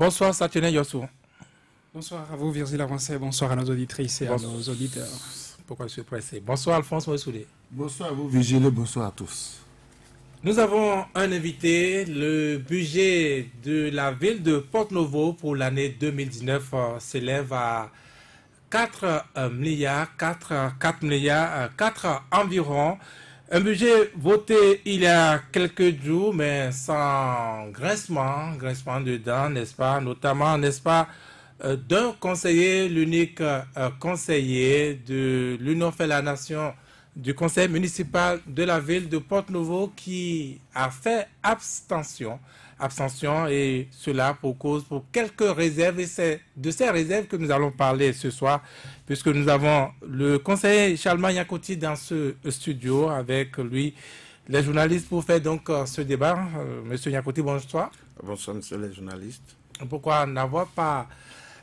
Bonsoir, Saturnin Yossou. Bonsoir à vous, Virgile Avancé. Bonsoir à nos auditrices et à nos auditeurs. Pourquoi je suis pressé? Bonsoir, Alphonse Moussoulé. Bonsoir à vous, Virgile. Bonsoir à tous. Nous avons un invité. Le budget de la ville de Porte-Novo pour l'année 2019 euh, s'élève à 4 euh, milliards, 4, 4 milliards, 4 euh, environ. Un budget voté il y a quelques jours, mais sans grincement, grincement dedans, n'est-ce pas? Notamment, n'est-ce pas, d'un conseiller, l'unique conseiller de l'Union fait la nation du conseil municipal de la ville de Porte-Nouveau qui a fait abstention. Abstention et cela pour cause, pour quelques réserves. Et c'est de ces réserves que nous allons parler ce soir, puisque nous avons le conseiller Charles Yankoti dans ce studio avec lui, les journalistes pour faire donc euh, ce débat. Euh, monsieur Yakoti, bonsoir. Bonsoir, monsieur les journalistes. Pourquoi n'avoir pas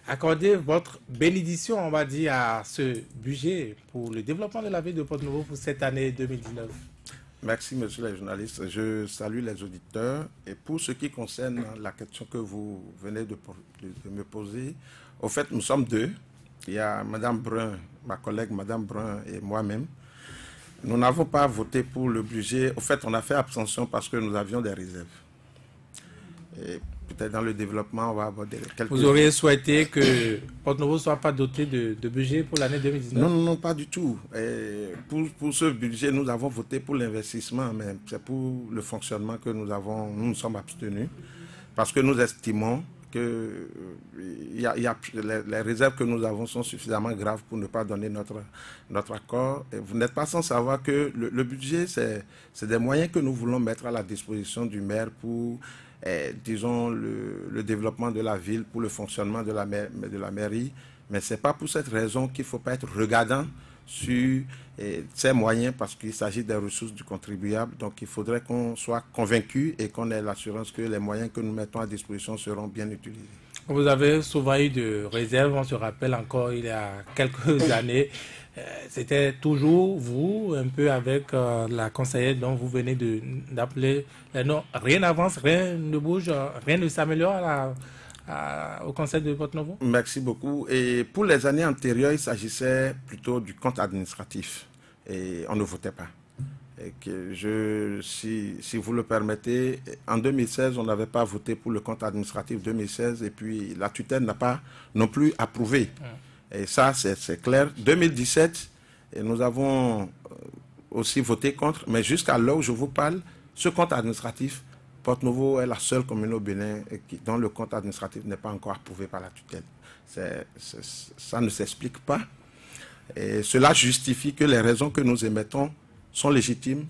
accorder votre bénédiction, on va dire, à ce budget pour le développement de la ville de Porte-Nouveau pour cette année 2019. Merci, monsieur le journaliste. Je salue les auditeurs. Et pour ce qui concerne la question que vous venez de, me poser, au fait, nous sommes deux. Il y a Madame Brun, ma collègue Madame Brun et moi-même. Nous n'avons pas voté pour le budget. Au fait, on a fait abstention parce que nous avions des réserves. Et peut-être dans le développement, on va avoir quelques... Vous auriez souhaité que Porte Nouveau ne soit pas doté de, budget pour l'année 2019 Non, non, non, pas du tout. pour, pour, ce budget, nous avons voté pour l'investissement, mais c'est pour le fonctionnement que nous avons, nous nous sommes abstenus, parce que nous estimons que y a, y a, les, réserves que nous avons sont suffisamment graves pour ne pas donner notre, notre accord. Et vous n'êtes pas sans savoir que le, le budget, c'est des moyens que nous voulons mettre à la disposition du maire pour disons, le, développement de la ville, pour le fonctionnement de la, mairie. Mais ce n'est pas pour cette raison qu'il ne faut pas être regardant sur ces moyens parce qu'il s'agit des ressources du contribuable. Donc il faudrait qu'on soit convaincu et qu'on ait l'assurance que les moyens que nous mettons à disposition seront bien utilisés. Vous avez souvent eu de réserves, on se rappelle encore il y a quelques années, c'était toujours vous, un peu avec euh, la conseillère dont vous venez d'appeler. Non, rien n'avance, rien ne bouge, rien ne s'améliore au conseil de Porte Nouveau? Merci beaucoup. Et pour les années antérieures, il s'agissait plutôt du compte administratif. Et on ne votait pas. Et que je, si, si, vous le permettez, en 2016, on n'avait pas voté pour le compte administratif 2016 et puis la tutelle n'a pas non plus approuvé. Et ça, c'est clair. 2017, et nous avons euh, aussi voté contre, mais jusqu'à l'heure où je vous parle, ce compte administratif, Porte Nouveau est la seule commune au Bénin dont le compte administratif n'est pas encore approuvé par la tutelle. ça ne s'explique pas. Et cela justifie que les raisons que nous émettons sont légitimes.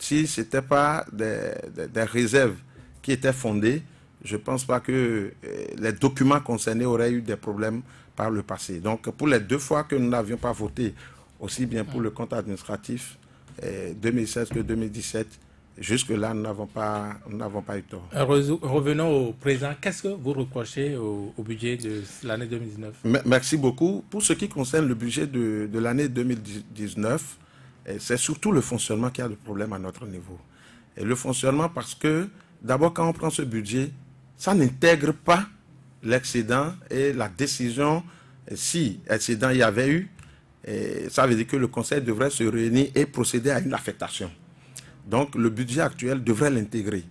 Si ce n'était pas des, des, réserves qui étaient fondées, je ne pense pas que euh, les documents concernés auraient eu des problèmes par le passé. Donc, pour les deux fois que nous n'avions pas voté, aussi bien pour le compte administratif 2016 que 2017, jusque-là, nous n'avons pas, pas eu tort. Euh, revenons au présent. Qu'est-ce que vous reprochez au, budget de l'année 2019 Merci beaucoup. Pour ce qui concerne le budget de, de l'année 2019, c'est surtout le fonctionnement qui a le problème à notre niveau. Et le fonctionnement parce que, d'abord, quand on prend ce budget, ça n'intègre pas l'excédent et la décision, si excédent il y avait eu, ça veut dire que le Conseil devrait se réunir et procéder à une affectation. Donc le budget actuel devrait l'intégrer.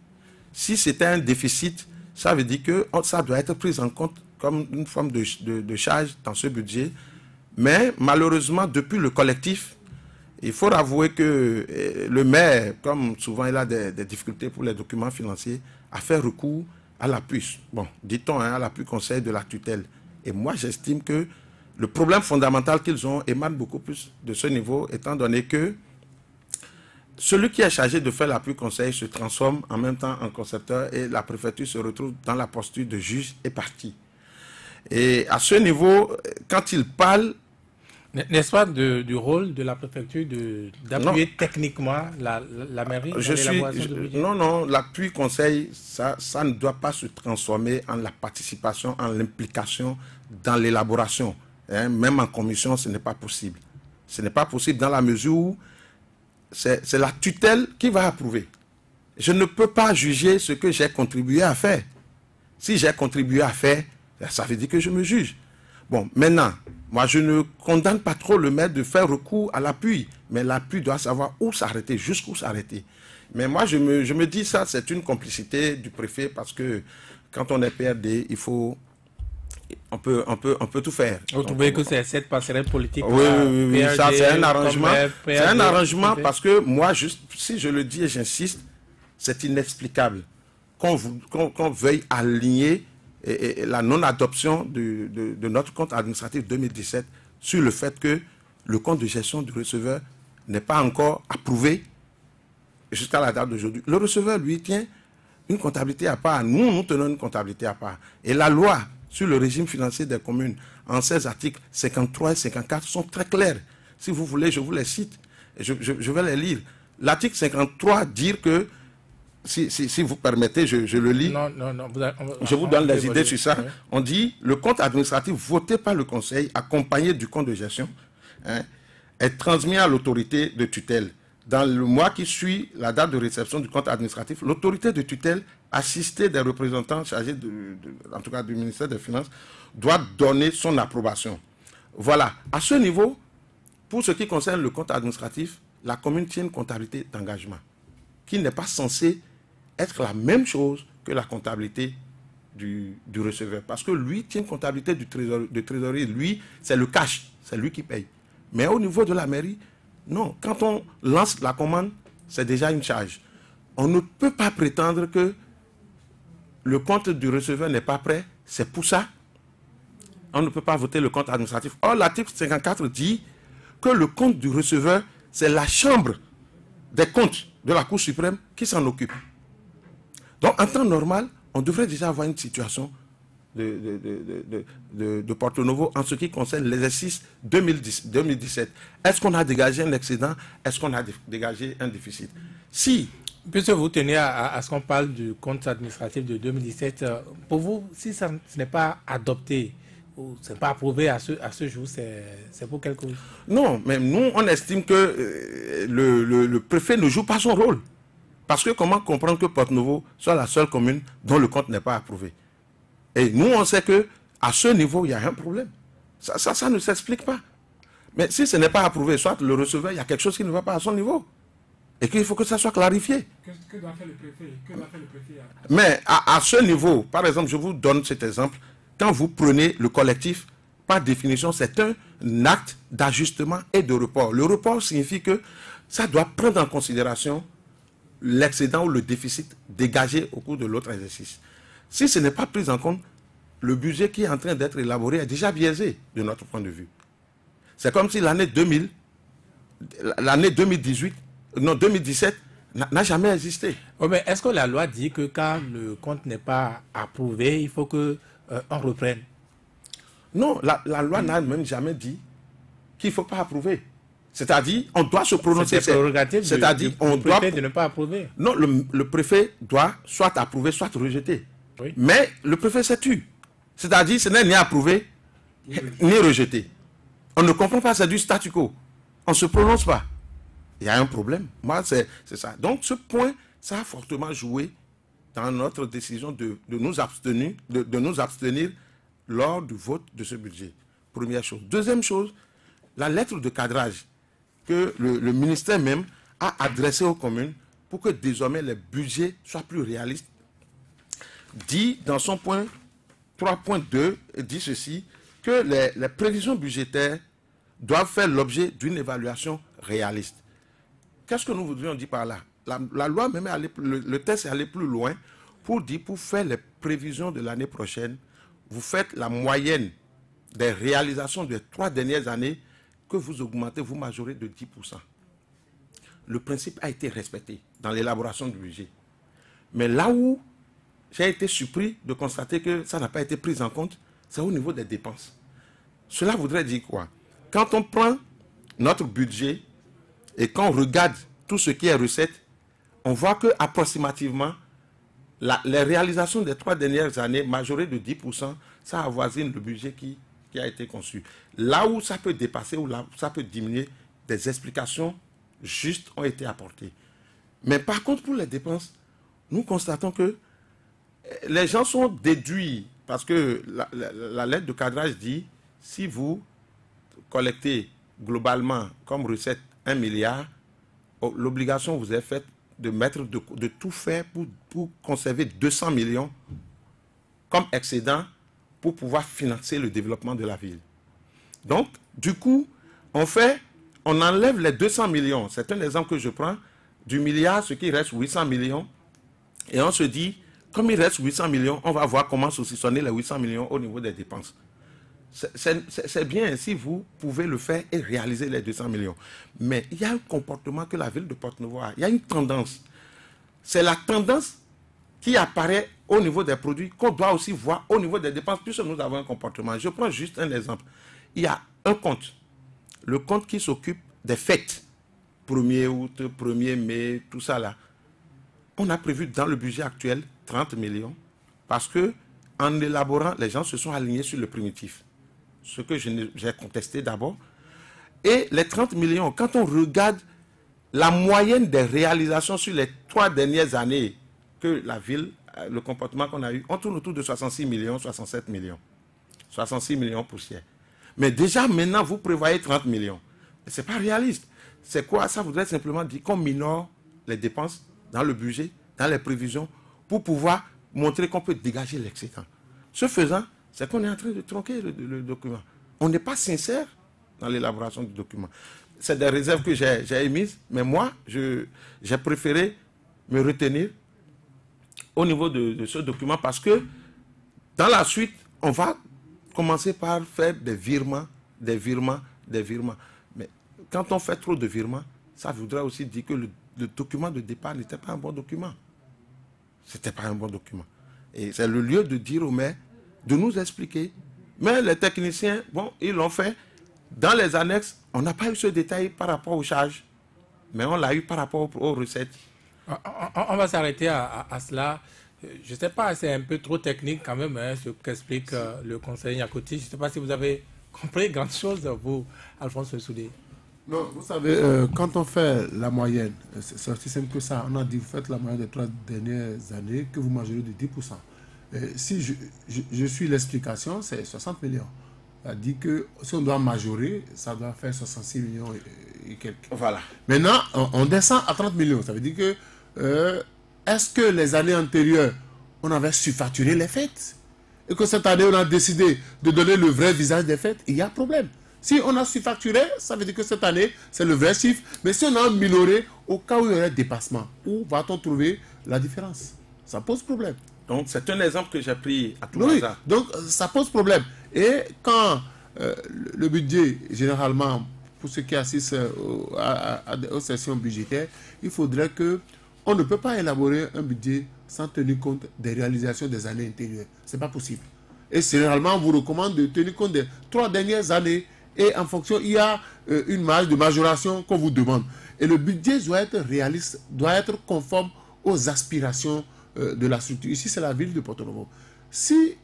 Si c'était un déficit, ça veut dire que ça doit être pris en compte comme une forme de, charge dans ce budget. Mais malheureusement, depuis le collectif, il faut avouer que eh, le maire, comme souvent il a des difficultés pour les documents financiers, a fait recours à l'appui, bon, dit-on, hein, à l'appui conseil de la tutelle. Et moi, j'estime que le problème fondamental qu'ils ont émane beaucoup plus de ce niveau, étant donné que celui qui est chargé de faire l'appui conseil se transforme en même temps en concepteur et la préfecture se retrouve dans la posture de juge et parti. Et à ce niveau, quand il parle, n'est-ce pas du rôle de la préfecture d'appuyer techniquement la, la, mairie je suis, Non, non, l'appui conseil, ça, ça ne doit pas se transformer en la participation, en l'implication dans l'élaboration. Hein. Même en commission, ce n'est pas possible. Ce n'est pas possible dans la mesure où c'est la tutelle qui va approuver. Je ne peux pas juger ce que j'ai contribué à faire. Si j'ai contribué à faire, ça veut dire que je me juge. Bon, maintenant, moi, je ne condamne pas trop le maire de faire recours à l'appui, mais l'appui doit savoir où s'arrêter, jusqu'où s'arrêter. Mais moi, je me, je me dis ça, c'est une complicité du préfet parce que quand on est PRD, il faut. On peut, on peut, on peut tout faire. Vous trouvez que c'est cette passerelle politique Oui, oui, oui, ça c'est un arrangement. C'est un arrangement parce que moi, juste, si je le dis et j'insiste, c'est inexplicable qu'on veuille aligner la non-adoption de, de, notre compte administratif 2017 sur le fait que le compte de gestion du receveur n'est pas encore approuvé jusqu'à la date d'aujourd'hui. Le receveur, lui, tient une comptabilité à part. Nous, nous tenons une comptabilité à part. Et la loi sur le régime financier des communes, en 16 articles 53 et 54, sont très clairs. Si vous voulez, je vous les cite. Je, je vais les lire. L'article 53 dit que si, vous permettez, je, le lis. Non, non, non. je vous donne les idées sur ça. On dit le compte administratif voté par le Conseil, accompagné du compte de gestion, hein, est transmis à l'autorité de tutelle. Dans le mois qui suit la date de réception du compte administratif, l'autorité de tutelle, assistée des représentants chargés, de, en tout cas du ministère des Finances, doit donner son approbation. Voilà. À ce niveau, pour ce qui concerne le compte administratif, la commune tient une comptabilité d'engagement qui n'est pas censée être la même chose que la comptabilité du, receveur. Parce que lui tient comptabilité du de trésorerie. Lui, c'est le cash. C'est lui qui paye. Mais au niveau de la mairie, non. Quand on lance la commande, c'est déjà une charge. On ne peut pas prétendre que le compte du receveur n'est pas prêt. C'est pour ça. On ne peut pas voter le compte administratif. Or, l'article 54 dit que le compte du receveur, c'est la chambre des comptes de la Cour suprême qui s'en occupe. Donc, en temps normal, on devrait déjà avoir une situation de, de, de, Porto Novo en ce qui concerne l'exercice 2017. Est-ce qu'on a dégagé un excédent? Est-ce qu'on a dégagé un déficit? Si. Puisque vous tenez à, ce qu'on parle du compte administratif de 2017, euh, pour vous, si ça n'est pas adopté, ou ce n'est pas approuvé à ce, à ce jour, c'est pour quelque chose? Non, mais nous, on estime que euh, le, le préfet ne joue pas son rôle. Parce que comment comprendre que Porte-Nouveau soit la seule commune dont le compte n'est pas approuvé? Et nous, on sait que à ce niveau, il y a un problème. Ça, ça, ne s'explique pas. Mais si ce n'est pas approuvé, soit le receveur, il y a quelque chose qui ne va pas à son niveau. Et qu'il faut que ça soit clarifié. Que, doit faire le préfet, Mais à, à, ce niveau, par exemple, je vous donne cet exemple. Quand vous prenez le collectif, par définition, c'est un acte d'ajustement et de report. Le report signifie que ça doit prendre en considération l'excédent ou le déficit dégagé au cours de l'autre exercice. Si ce n'est pas pris en compte, le budget qui est en train d'être élaboré est déjà biaisé de notre point de vue. C'est comme si l'année 2000, l'année 2018, non 2017 n'a jamais existé. mais est-ce que la loi dit que quand le compte n'est pas approuvé, il faut qu'on euh, reprenne? Non, la, la loi n'a même jamais dit qu'il ne faut pas approuver. C'est-à-dire, on doit se prononcer. C'est-à-dire, on doit. de ne pas approuver. Non, le, préfet doit soit approuver, soit rejeter. Mais le préfet s'est tu. C'est-à-dire, ce n'est ni approuvé, ni rejeté. On ne comprend pas, c'est du statu quo. On ne se prononce pas. Il y a un problème. Moi, c'est ça. Donc, ce point, ça a fortement joué dans notre décision de, nous, abstenir, de nous abstenir lors du vote de ce budget. Première chose. Deuxième chose, la lettre de cadrage que le, ministère même a adressé aux communes pour que désormais les budgets soient plus réalistes, dit dans son point 3.2, dit ceci, que les, prévisions budgétaires doivent faire l'objet d'une évaluation réaliste. Qu'est-ce que nous voudrions dire par là? La, loi même le, le test est allé plus loin pour dire, pour faire les prévisions de l'année prochaine, vous faites la moyenne des réalisations des trois dernières années que vous augmentez, vous majorez de 10%. Le principe a été respecté dans l'élaboration du budget. Mais là où j'ai été surpris de constater que ça n'a pas été pris en compte, c'est au niveau des dépenses. Cela voudrait dire quoi? Quand on prend notre budget et qu'on regarde tout ce qui est recette, on voit que approximativement, les réalisations des trois dernières années, majorées de 10%, ça avoisine le budget qui qui a été conçu. Là où ça peut dépasser, ou là où ça peut diminuer, des explications justes ont été apportées. Mais par contre, pour les dépenses, nous constatons que les gens sont déduits parce que la, lettre de cadrage dit si vous collectez globalement comme recette un milliard, oh, l'obligation vous est faite de mettre de, tout faire pour, pour, conserver 200 millions comme excédent pour pouvoir financer le développement de la ville. Donc, du coup, on fait, on enlève les 200 millions. C'est un exemple que je prends du milliard, ce qui reste 800 millions. Et on se dit, comme il reste 800 millions, on va voir comment saucissonner les 800 millions au niveau des dépenses. C'est bien si vous pouvez le faire et réaliser les 200 millions. Mais il y a un comportement que la ville de Porte-Nouveau a. Il y a une tendance. C'est la tendance qui apparaît au niveau des produits qu'on doit aussi voir au niveau des dépenses, puisque nous avons un comportement. Je prends juste un exemple. Il y a un compte. Le compte qui s'occupe des fêtes. 1er août, 1er mai, tout ça là. On a prévu dans le budget actuel 30 millions parce que en élaborant, les gens se sont alignés sur le primitif. Ce que j'ai contesté d'abord. Et les 30 millions, quand on regarde la moyenne des réalisations sur les trois dernières années que la ville, euh, le comportement qu'on a eu, on tourne autour de 66 millions, 67 millions. 66 millions poussières. Mais déjà maintenant, vous prévoyez 30 millions. Ce n'est pas réaliste. C'est quoi? Ça voudrait simplement dire qu'on minore les dépenses dans le budget, dans les prévisions, pour pouvoir montrer qu'on peut dégager l'excédent. Ce faisant, c'est qu'on est en train de tronquer le, document. On n'est pas sincère dans l'élaboration du document. C'est des réserves que j'ai émises, mais moi, j'ai préféré me retenir au niveau de, ce document parce que dans la suite, on va commencer par faire des virements, des virements, des virements. Mais quand on fait trop de virements, ça voudrait aussi dire que le document de départ n'était pas un bon document ce n'était pas un bon document. Et c'est le lieu de dire aux maires de nous expliquer. Mais les techniciens, bon, ils l'ont fait. Dans les annexes, on n'a pas eu ce détail par rapport aux charges, mais on l'a eu par rapport aux recettes. On, va s'arrêter à, cela. Je ne sais pas, c'est un peu trop technique quand même, hein, ce qu'explique euh, le conseiller Yakoti. Je ne sais pas si vous avez compris grand chose, vous, Alphonse Soudé. Non, vous savez, euh, quand on fait la moyenne, euh, c'est aussi simple que ça. On a dit, vous faites la moyenne des trois dernières années, que vous majorez de 10%. Et si je, suis l'explication, c'est 60 millions. Ça dit que si on doit majorer, ça doit faire 66 millions et, quelques. Voilà. Maintenant, on, descend à 30 millions. Ça veut dire que, euh, est-ce que les années antérieures, on avait surfacturé les fêtes? Et que cette année, on a décidé de donner le vrai visage des fêtes Il y a problème. Si on a surfacturé, ça veut dire que cette année, c'est le vrai chiffre. Mais si on a minoré, au cas où il y aurait dépassement, où va-t-on trouver la différence? Ça pose problème. Donc, c'est un exemple que j'ai pris à tout oui, Donc, ça pose problème. Et quand euh, le budget, généralement, pour ceux qui assistent euh, aux, sessions budgétaires, il faudrait que on ne peut pas élaborer un budget sans tenir compte des réalisations des années antérieures. Ce n'est pas possible. Et généralement, on vous recommande de tenir compte des trois dernières années et en fonction, il y a euh, une marge de majoration qu'on vous demande. Et le budget doit être réaliste, doit être conforme aux aspirations euh, de la structure. Ici, c'est la ville de Porto Novo. Si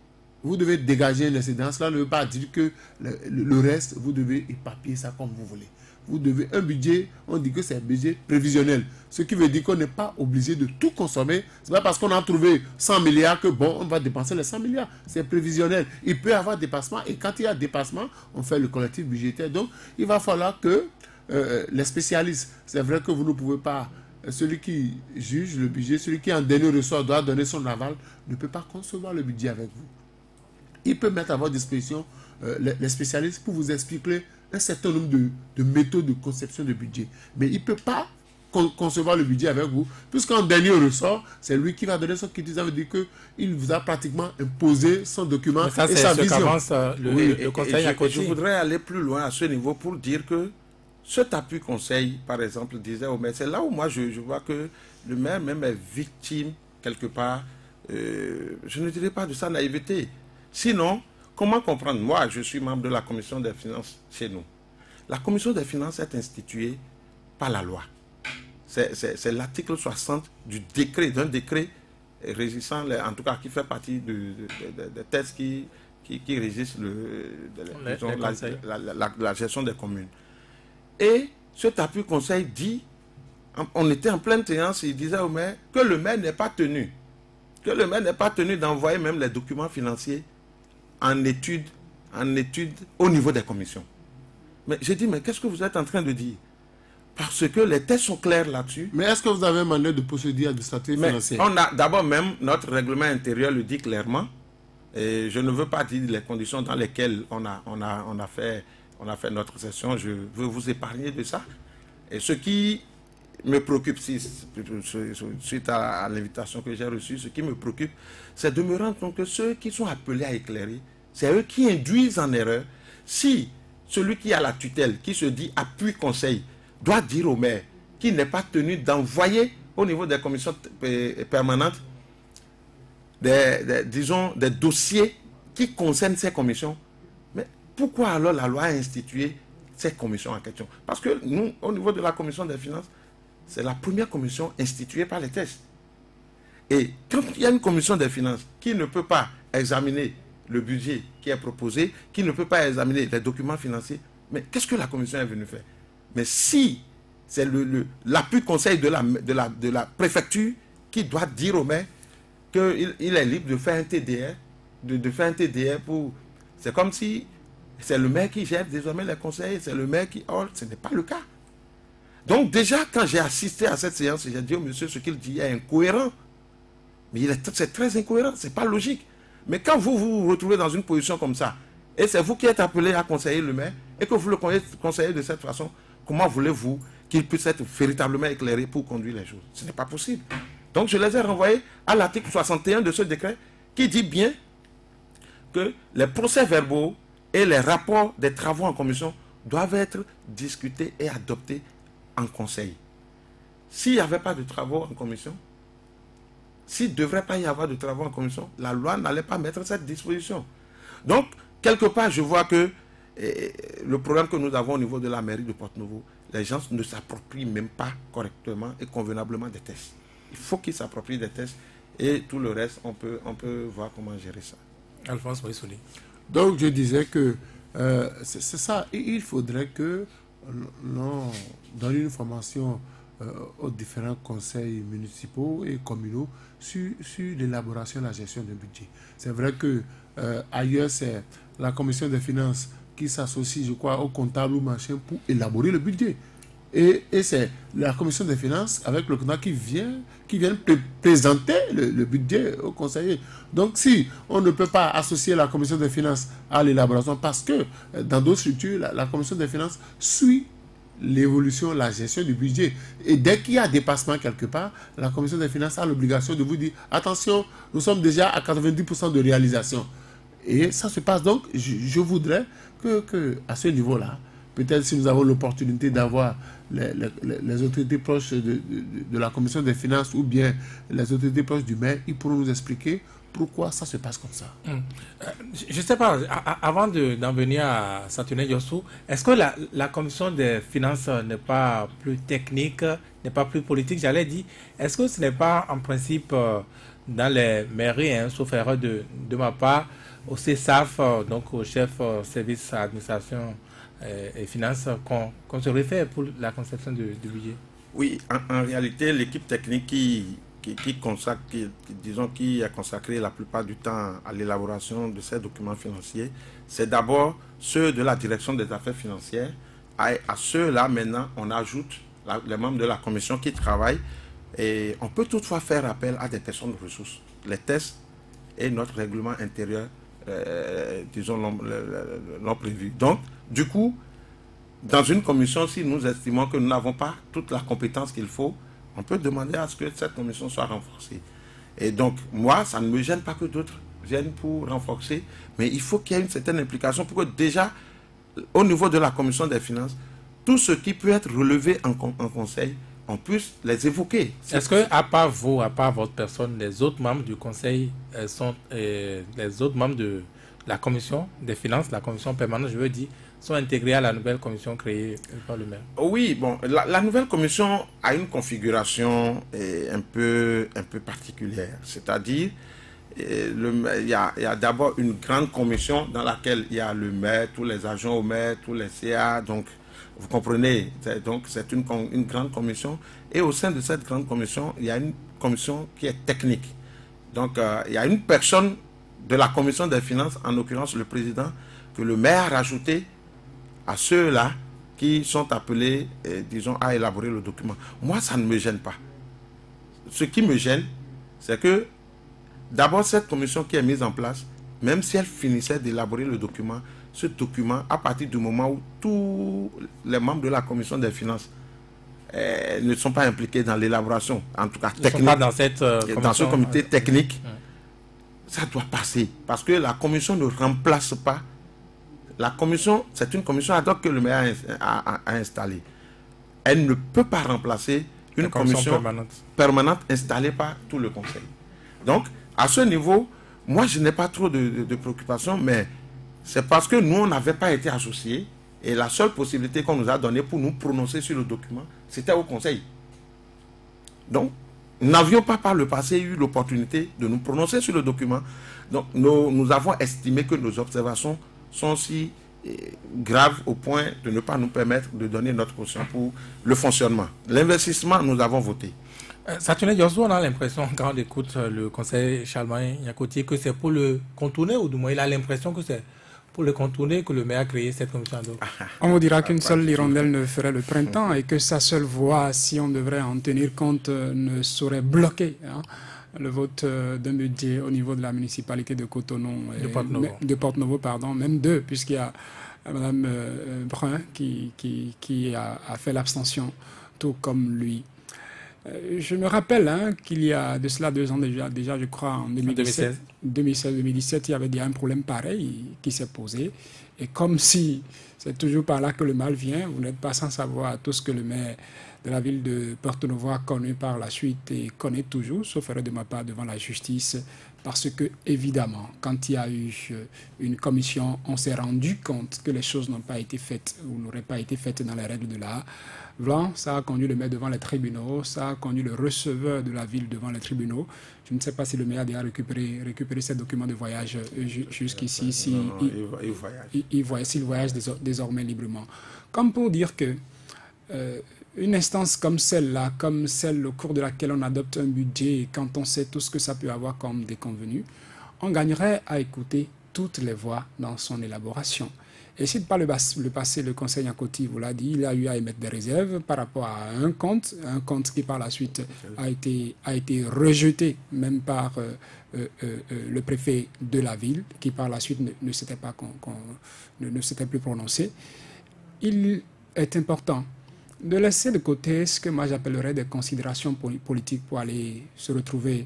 vous devez dégager une cela ne veut pas dire que le, reste, vous devez épapier ça comme vous voulez vous devez un budget, on dit que c'est un budget prévisionnel. Ce qui veut dire qu'on n'est pas obligé de tout consommer. C'est pas parce qu'on a trouvé 100 milliards que bon, on va dépenser les 100 milliards. C'est prévisionnel. Il peut y avoir dépassement et quand il y a dépassement, on fait le collectif budgétaire. Donc, il va falloir que euh, les spécialistes, c'est vrai que vous ne pouvez pas, euh, celui qui juge le budget, celui qui en dernier ressort doit donner son aval, ne peut pas concevoir le budget avec vous. Il peut mettre à votre disposition euh, les, spécialistes pour vous expliquer un certain nombre de, méthodes de conception de budget. Mais il ne peut pas concevoir le budget avec vous, puisqu'en dernier ressort, c'est lui qui va donner son critique. Ça veut dire qu'il vous a pratiquement imposé son document ça, et sa vision. Euh, le, conseil je, voudrais aller plus loin à ce niveau pour dire que cet appui conseil, par exemple, disait au maire, c'est là où moi je, vois que le maire même est victime quelque part, euh, je ne dirais pas de sa naïveté. Sinon, Comment comprendre? Moi, je suis membre de la commission des finances chez nous. La commission des finances est instituée par la loi. C'est l'article 60 du décret, d'un décret régissant, en tout cas qui fait partie des tests qui, qui, régissent le, la, gestion des communes. Et cet appui conseil dit, on était en pleine séance, il disait au maire que le maire n'est pas tenu que le maire n'est pas tenu d'envoyer même les documents financiers en étude, en étude au niveau des commissions. Mais j'ai dit, mais qu'est-ce que vous êtes en train de dire? Parce que les tests sont clairs là-dessus. Mais est-ce que vous avez un mandat de procédure administrative Mais financière? on a d'abord même notre règlement intérieur le dit clairement. Et je ne veux pas dire les conditions dans lesquelles on a, on a, on a, fait, on a fait notre session. Je veux vous épargner de ça. Et ce qui me préoccupe, suite à, l'invitation que j'ai reçue, ce qui me préoccupe, c'est de me rendre compte que ceux qui sont appelés à éclairer, c'est eux qui induisent en erreur. Si celui qui a la tutelle, qui se dit appui conseil, doit dire au maire qu'il n'est pas tenu d'envoyer au niveau des commissions permanentes des- disons, des dossiers qui concernent ces commissions. Mais pourquoi alors la loi a institué ces commissions en question? Parce que nous, au niveau de la commission des finances, c'est la première commission instituée par les tests. Et quand il y a une commission des finances qui ne peut pas examiner le budget qui est proposé, qui ne peut pas examiner les documents financiers, mais qu'est-ce que la commission est venue faire? Mais si c'est le- le- l'appui conseil de la, de, la, préfecture qui doit dire au maire qu'il il est libre de faire un TDR, de, de faire un TDR pour... C'est comme si c'est le maire qui gère désormais les conseils, c'est le maire qui... Or, ce n'est pas le cas. Donc déjà, quand j'ai assisté à cette séance, j'ai dit au monsieur, ce qu'il dit est incohérent. Mais c'est très incohérent, c'est pas logique. Mais quand vous vous retrouvez dans une position comme ça, et c'est vous qui êtes appelé à conseiller le maire, et que vous le conseillez- conseillez de cette façon, comment voulez-vous qu'il puisse être véritablement éclairé pour conduire les choses? Ce n'est pas possible. Donc je les ai renvoyés à l'article 61 de ce décret qui dit bien que les procès-verbaux et les rapports des travaux en commission doivent être discutés et adoptés en conseil. S'il n'y avait pas de travaux en commission, s'il ne devrait pas y avoir de travaux en commission, la loi n'allait pas mettre cette disposition. Donc, quelque part, je vois que eh, le problème que nous avons au niveau de la mairie de Porte-Nouveau, les gens ne s'approprient même pas correctement et convenablement des tests. Il faut qu'ils s'approprient des tests et tout le reste, on peut, on peut voir comment gérer ça. Alphonse Moïsouli. Donc je disais que euh, c'est c'est ça. Et il faudrait que donne une formation euh, aux différents conseils municipaux et communaux sur, l'élaboration et la gestion du budget. C'est vrai que euh, ailleurs, c'est la commission des finances qui s'associe, je crois, au comptable ou machin pour élaborer le budget. Et, c'est la commission des finances avec le comptable qui vient, qui vient pré- présenter le, budget au conseiller. Donc si on ne peut pas associer la commission des finances à l'élaboration, parce que euh, dans d'autres structures, la, commission des finances suit l'évolution, la gestion du budget. Et dès qu'il y a dépassement quelque part, la commission des finances a l'obligation de vous dire, attention, nous sommes déjà à 90% de réalisation. Et ça se passe donc, je, je voudrais que, que à ce niveau-là, peut-être si nous avons l'opportunité d'avoir les, les- les- autorités proches de, la commission des finances ou bien les autorités proches du maire, ils pourront nous expliquer pourquoi ça se passe comme ça. Je ne sais pas, avant de- d'en venir à Saturnin Yossou, est-ce que la, commission des finances n'est pas plus technique, n'est pas plus politique J'allais dire, est-ce que ce n'est pas en principe euh, dans les mairies, hein, sauf erreur de, ma part, au CESAF, euh, donc au chef euh, service administration euh, et finances, qu'on qu'on se réfère pour la conception du, du budget Oui, en, réalité, l'équipe technique qui, qui, consacre, disons, qui a consacré la plupart du temps à l'élaboration de ces documents financiers, c'est d'abord ceux de la direction des affaires financières. À, ceux-là, maintenant, on ajoute les membres de la commission qui travaillent. Et on peut toutefois faire appel à des personnes de ressources. Les tests et notre règlement intérieur, euh, disons, l'ont prévu. Donc, du coup, dans une commission, si nous estimons que nous n'avons pas toute la compétence qu'il faut, on peut demander à ce que cette commission soit renforcée. Et donc, moi, ça ne me gêne pas que d'autres viennent pour renforcer, mais il faut qu'il y ait une certaine implication pour que déjà, au niveau de la commission des finances, tout ce qui peut être relevé en, con- en conseil, on puisse les évoquer. Est-ce que, à part vous, à part votre personne, les autres membres du conseil euh, sont, euh, les autres membres de la commission des finances, la commission permanente, je veux dire, sont intégrés à la nouvelle commission créée par le maire Oui, bon, la, nouvelle commission a une configuration eh, un peu, un peu particulière. C'est-à-dire, eh, il y a, a d'abord une grande commission dans laquelle il y a le maire, tous les agents au maire, tous les CA. Donc, vous comprenez, donc c'est une, une grande commission. Et au sein de cette grande commission, il y a une commission qui est technique. Donc, euh, il y a une personne de la commission des finances, en l'occurrence le président, que le maire a rajouté à ceux-là qui sont appelés, euh, disons, à élaborer le document. Moi, ça ne me gêne pas. Ce qui me gêne, c'est que d'abord, cette commission qui est mise en place, même si elle finissait d'élaborer le document, ce document, à partir du moment où tous les membres de la commission des finances euh, ne sont pas impliqués dans l'élaboration, en tout cas technique, dans, cette, euh, dans ce comité technique, ça doit passer. Parce que la commission ne remplace pas. La commission, c'est une commission ad hoc que le maire a, installée. Elle ne peut pas remplacer une commission, permanente. permanente. installée par tout le conseil. Donc, à ce niveau, moi, je n'ai pas trop de, de préoccupations, mais c'est parce que nous, on n'avait pas été associés. Et la seule possibilité qu'on nous a donnée pour nous prononcer sur le document, c'était au conseil. Donc, n'avions pas par le passé eu l'opportunité de nous prononcer sur le document. Donc nous, avons estimé que nos observations sont si eh, graves au point de ne pas nous permettre de donner notre caution pour le fonctionnement. L'investissement, nous avons voté. Euh, Saturne on a l'impression, quand on écoute euh, le conseil Charlemagne Yacotier, que c'est pour le contourner, ou du moins il a l'impression que c'est pour le contourner que le maire a créé cette commission On vous dira qu'une seule hirondelle ne ferait le printemps et que sa seule voix, si on devrait en tenir compte, euh, ne saurait bloquer hein, le vote euh, d'un budget au niveau de la municipalité de Cotonou. De Porte-Novo. De Porte-Novo, pardon, même deux, puisqu'il y a euh, Mme Brun qui, qui, qui a, a fait l'abstention, tout comme lui. Euh, je me rappelle hein, qu'il y a de cela deux ans déjà, déjà je crois en 2017, 2016-2017, il y avait déjà un problème pareil qui s'est posé. Et comme si c'est toujours par là que le mal vient, vous n'êtes pas sans savoir tout ce que le maire de la ville de Porto Novo a connu par la suite et connaît toujours, sauf erreur de ma part devant la justice, parce que évidemment, quand il y a eu euh, une commission, on s'est rendu compte que les choses n'ont pas été faites ou n'auraient pas été faites dans les règles de l'art ça a conduit le maire devant les tribunaux, ça a conduit le receveur de la ville devant les tribunaux. Je ne sais pas si le maire a déjà récupéré, récupéré ses documents de voyage jusqu'ici, s'il il, voyage. voyage désormais librement. Comme pour dire que euh, une instance comme celle-là, comme celle au cours de laquelle on adopte un budget, quand on sait tout ce que ça peut avoir comme déconvenu, on gagnerait à écouter toutes les voix dans son élaboration. Et si par le, passé, le Conseil Yankoti vous l'a dit, il a eu à émettre des réserves par rapport à un compte, un compte qui par la suite a été, a été rejeté même par euh, euh, euh, le préfet de la ville, qui par la suite ne, s'était pas ne, ne s'était plus prononcé. Il est important de laisser de côté ce que moi j'appellerais des considérations politiques pour aller se retrouver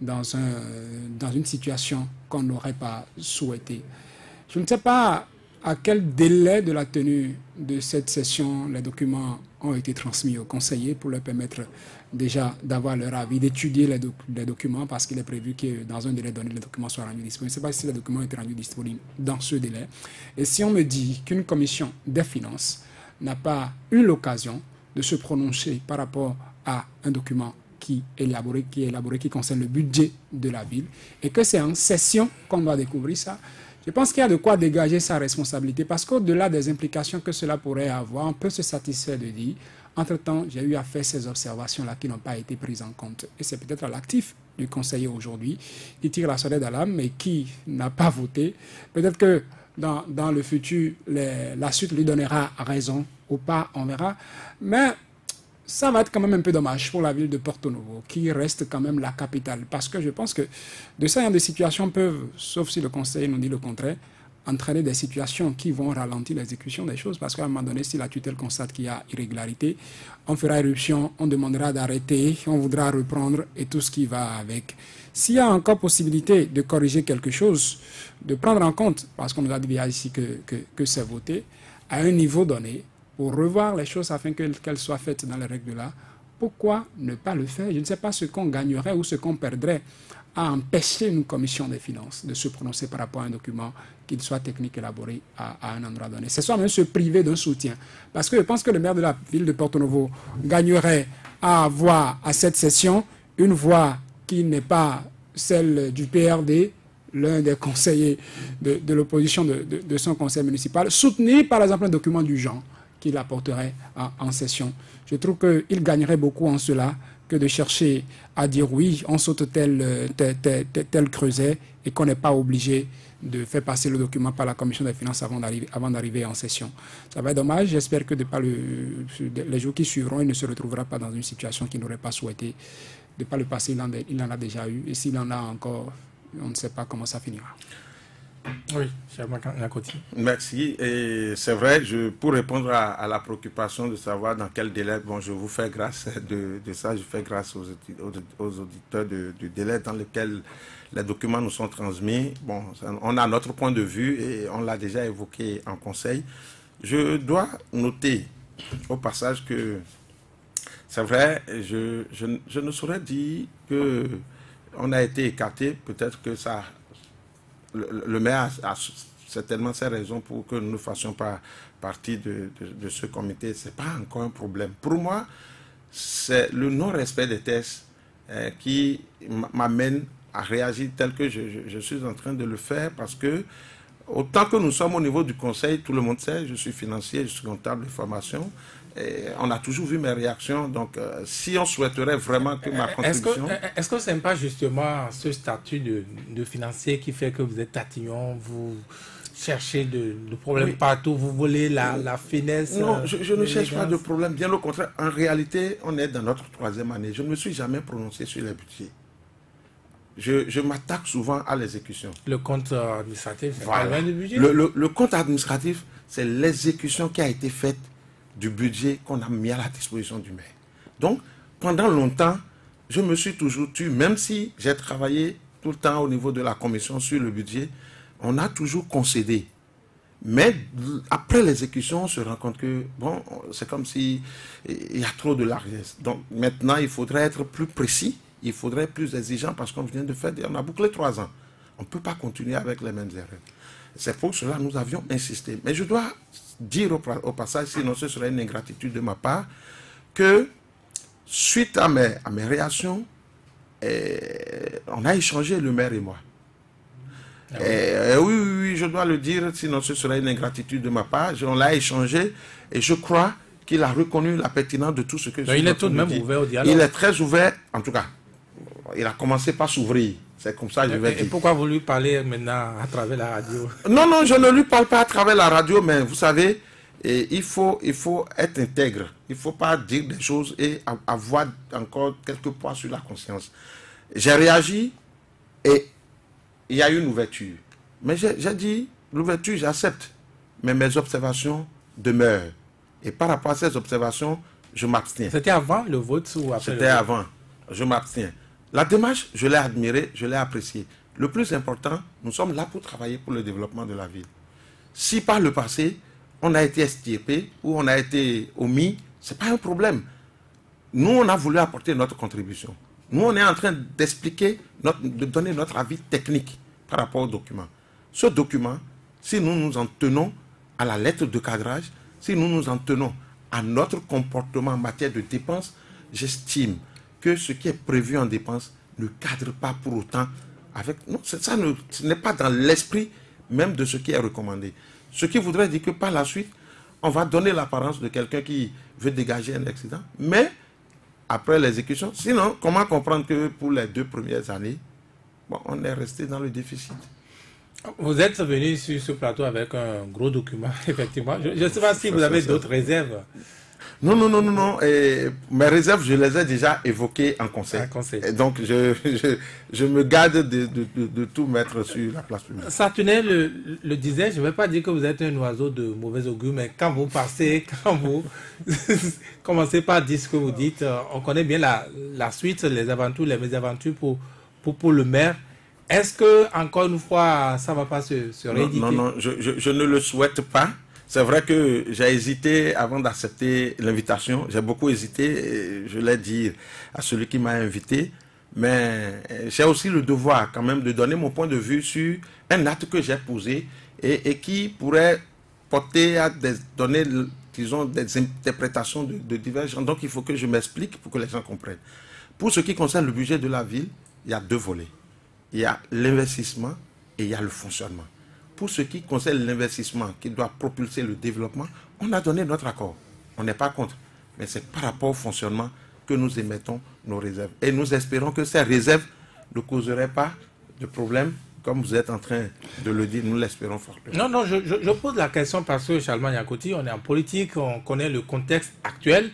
dans, un, dans une situation qu'on n'aurait pas souhaité. Je ne sais pas à quel délai de la tenue de cette session les documents ont été transmis aux conseillers pour leur permettre déjà d'avoir leur avis, d'étudier les, documents parce qu'il est prévu que dans un délai donné, les documents soient rendus disponibles. Je ne sais pas si les documents ont été rendus disponibles dans ce délai. Et si on me dit qu'une commission des finances n'a pas eu l'occasion de se prononcer par rapport à un document qui est élaboré, qui est élaboré, qui concerne le budget de la ville, et que c'est en session qu'on doit découvrir ça, je pense qu'il y a de quoi dégager sa responsabilité parce qu'au-delà des implications que cela pourrait avoir, on peut se satisfaire de dire, entre-temps, j'ai eu à faire ces observations-là qui n'ont pas été prises en compte. Et c'est peut-être à l'actif du conseiller aujourd'hui qui tire la sonnette d'alarme mais qui n'a pas voté. Peut-être que dans, le futur, la suite lui donnera raison ou pas, on verra. Mais ça va être quand même un peu dommage pour la ville de Porto Novo, qui reste quand même la capitale. Parce que je pense que de ça, il y a des situations peuvent, sauf si le conseil nous dit le contraire, entraîner des situations qui vont ralentir l'exécution des choses. Parce qu'à un moment donné, si la tutelle constate qu'il y a irrégularité, on fera éruption, on demandera d'arrêter, on voudra reprendre et tout ce qui va avec. S'il y a encore possibilité de corriger quelque chose, de prendre en compte, parce qu'on nous a dit ici que, que, c'est voté, à un niveau donné, pour revoir les choses afin qu'elles soient faites dans les règles là. Pourquoi ne pas le faire? Je ne sais pas ce qu'on gagnerait ou ce qu'on perdrait à empêcher une commission des finances de se prononcer par rapport à un document, qu'il soit technique élaboré à, un endroit donné. C'est soit même se priver d'un soutien. Parce que je pense que le maire de la ville de Porto Novo gagnerait à avoir à cette session une voix qui n'est pas celle du PRD, l'un des conseillers de, l'opposition de, de, son conseil municipal, soutenu par exemple un document du genre qu'il apporterait en, session. Je trouve qu'il gagnerait beaucoup en cela que de chercher à dire oui, on saute tel, tel, creuset et qu'on n'est pas obligé de faire passer le document par la commission des finances avant d'arriver, en session. Ça va être dommage. J'espère que de les jours qui suivront, il ne se retrouvera pas dans une situation qu'il n'aurait pas souhaité. De par le en, il en a déjà eu. Et s'il en a encore, on ne sait pas comment ça finira. Oui, Merci. Et c'est vrai, pour répondre à, la préoccupation de savoir dans quel délai, bon, je vous fais grâce de, ça, je fais grâce aux, aux, auditeurs du délai dans lequel les documents nous sont transmis. Bon, on a notre point de vue et on l'a déjà évoqué en conseil. Je dois noter au passage que c'est vrai, je, je, ne saurais dire que on a été écarté. Peut-être que ça, le, maire a, certainement ses raisons pour que nous ne fassions pas partie de, ce comité. Ce n'est pas encore un problème. Pour moi, c'est le non-respect des tests euh, qui m'amène à réagir tel que je, suis en train de le faire parce que autant que nous sommes au niveau du conseil, tout le monde sait, je suis financier, je suis comptable de formation. Et on a toujours vu mes réactions. Donc, euh, si on souhaiterait vraiment que ma contribution... Est-ce que ce n'est pas justement ce statut de, financier qui fait que vous êtes tatillon, vous cherchez de, problèmes partout, vous voulez la, la finesse Non, je, je ne cherche pas de problème. Bien au contraire, en réalité, on est dans notre troisième année. Je ne me suis jamais prononcé sur les budgets je, m'attaque souvent à l'exécution. Le compte administratif, voilà. le, budget le, le, compte administratif, c'est l'exécution qui a été faite du budget qu'on a mis à la disposition du maire. Donc, pendant longtemps, je me suis toujours tué, même si j'ai travaillé tout le temps au niveau de la commission sur le budget, on a toujours concédé. Mais après l'exécution, on se rend compte que, bon, c'est comme si il y a trop de largesse. Donc maintenant, il faudrait être plus précis il faudrait plus exigeant parce qu'on vient de faire, on a bouclé trois ans. On ne peut pas continuer avec les mêmes erreurs. C'est pour cela que nous avions insisté. Mais je dois dire au, passage, sinon ce serait une ingratitude de ma part, que suite à mes, à mes réactions, eh, on a échangé le maire et moi. Ah eh, oui. oui, oui, je dois le dire, sinon ce serait une ingratitude de ma part. On l'a échangé et je crois qu'il a reconnu la pertinence de tout ce que je Il est tout de même ouvert au dialogue. Il est très ouvert, en tout cas il a commencé par s'ouvrir. C'est comme ça que je vais dire. Et pourquoi vous lui parlez maintenant à travers la radio? Non, non, je ne lui parle pas à travers la radio, mais vous savez, il, faut, il faut être intègre. Il ne faut pas dire des choses et avoir encore quelques poids sur la conscience. J'ai réagi et il y a eu une ouverture. Mais j'ai dit, l'ouverture, j'accepte. Mais mes observations demeurent. Et par rapport à ces observations, je m'abstiens. C'était avant le vote ou après C'était avant. Je m'abstiens. La démarche, je l'ai admirée, je l'ai appréciée. Le plus important, nous sommes là pour travailler pour le développement de la ville. Si par le passé, on a été estirpé ou on a été omis, ce n'est pas un problème. Nous, on a voulu apporter notre contribution. Nous, on est en train d'expliquer, de donner notre avis technique par rapport au document. Ce document, si nous nous en tenons à la lettre de cadrage, si nous nous en tenons à notre comportement en matière de dépenses, j'estime que ce qui est prévu en dépenses ne cadre pas pour autant avec... Non, ça ne, ce n'est pas dans l'esprit même de ce qui est recommandé. Ce qui voudrait dire que par la suite, on va donner l'apparence de quelqu'un qui veut dégager un accident, mais après l'exécution, sinon, comment comprendre que pour les deux premières années, bon, on est resté dans le déficit? Vous êtes venu sur ce plateau avec un gros document, effectivement. Je ne sais pas si vous avez d'autres réserves. Non, non, non, non, non. Et mes réserves, je les ai déjà évoquées en conseil. Et donc, je, je, me garde de, de, de, tout mettre sur la place publique. Sartunet le, le disait, je ne vais pas dire que vous êtes un oiseau de mauvais augure, mais quand vous passez, quand vous commencez par dire ce que vous dites, euh, on connaît bien la, la suite, les aventures, les mésaventures pour, pour, pour le maire. Est-ce que, encore une fois, ça ne va pas se, se rééditer Non, non, je, je, je ne le souhaite pas. C'est vrai que j'ai hésité avant d'accepter l'invitation. J'ai beaucoup hésité, je l'ai dit à celui qui m'a invité. Mais j'ai aussi le devoir quand même de donner mon point de vue sur un acte que j'ai posé et, qui pourrait porter à donner, disons, des interprétations de, de divers gens. Donc il faut que je m'explique pour que les gens comprennent. Pour ce qui concerne le budget de la ville, il y a deux volets. Il y a l'investissement et il y a le fonctionnement pour ce qui concerne l'investissement qui doit propulser le développement, on a donné notre accord. On n'est pas contre. Mais c'est par rapport au fonctionnement que nous émettons nos réserves. Et nous espérons que ces réserves ne causeraient pas de problème comme vous êtes en train de le dire, nous l'espérons fortement. Non, non, je, pose la question parce que Charlemagne Yakoti, on est en politique, on connaît le contexte actuel,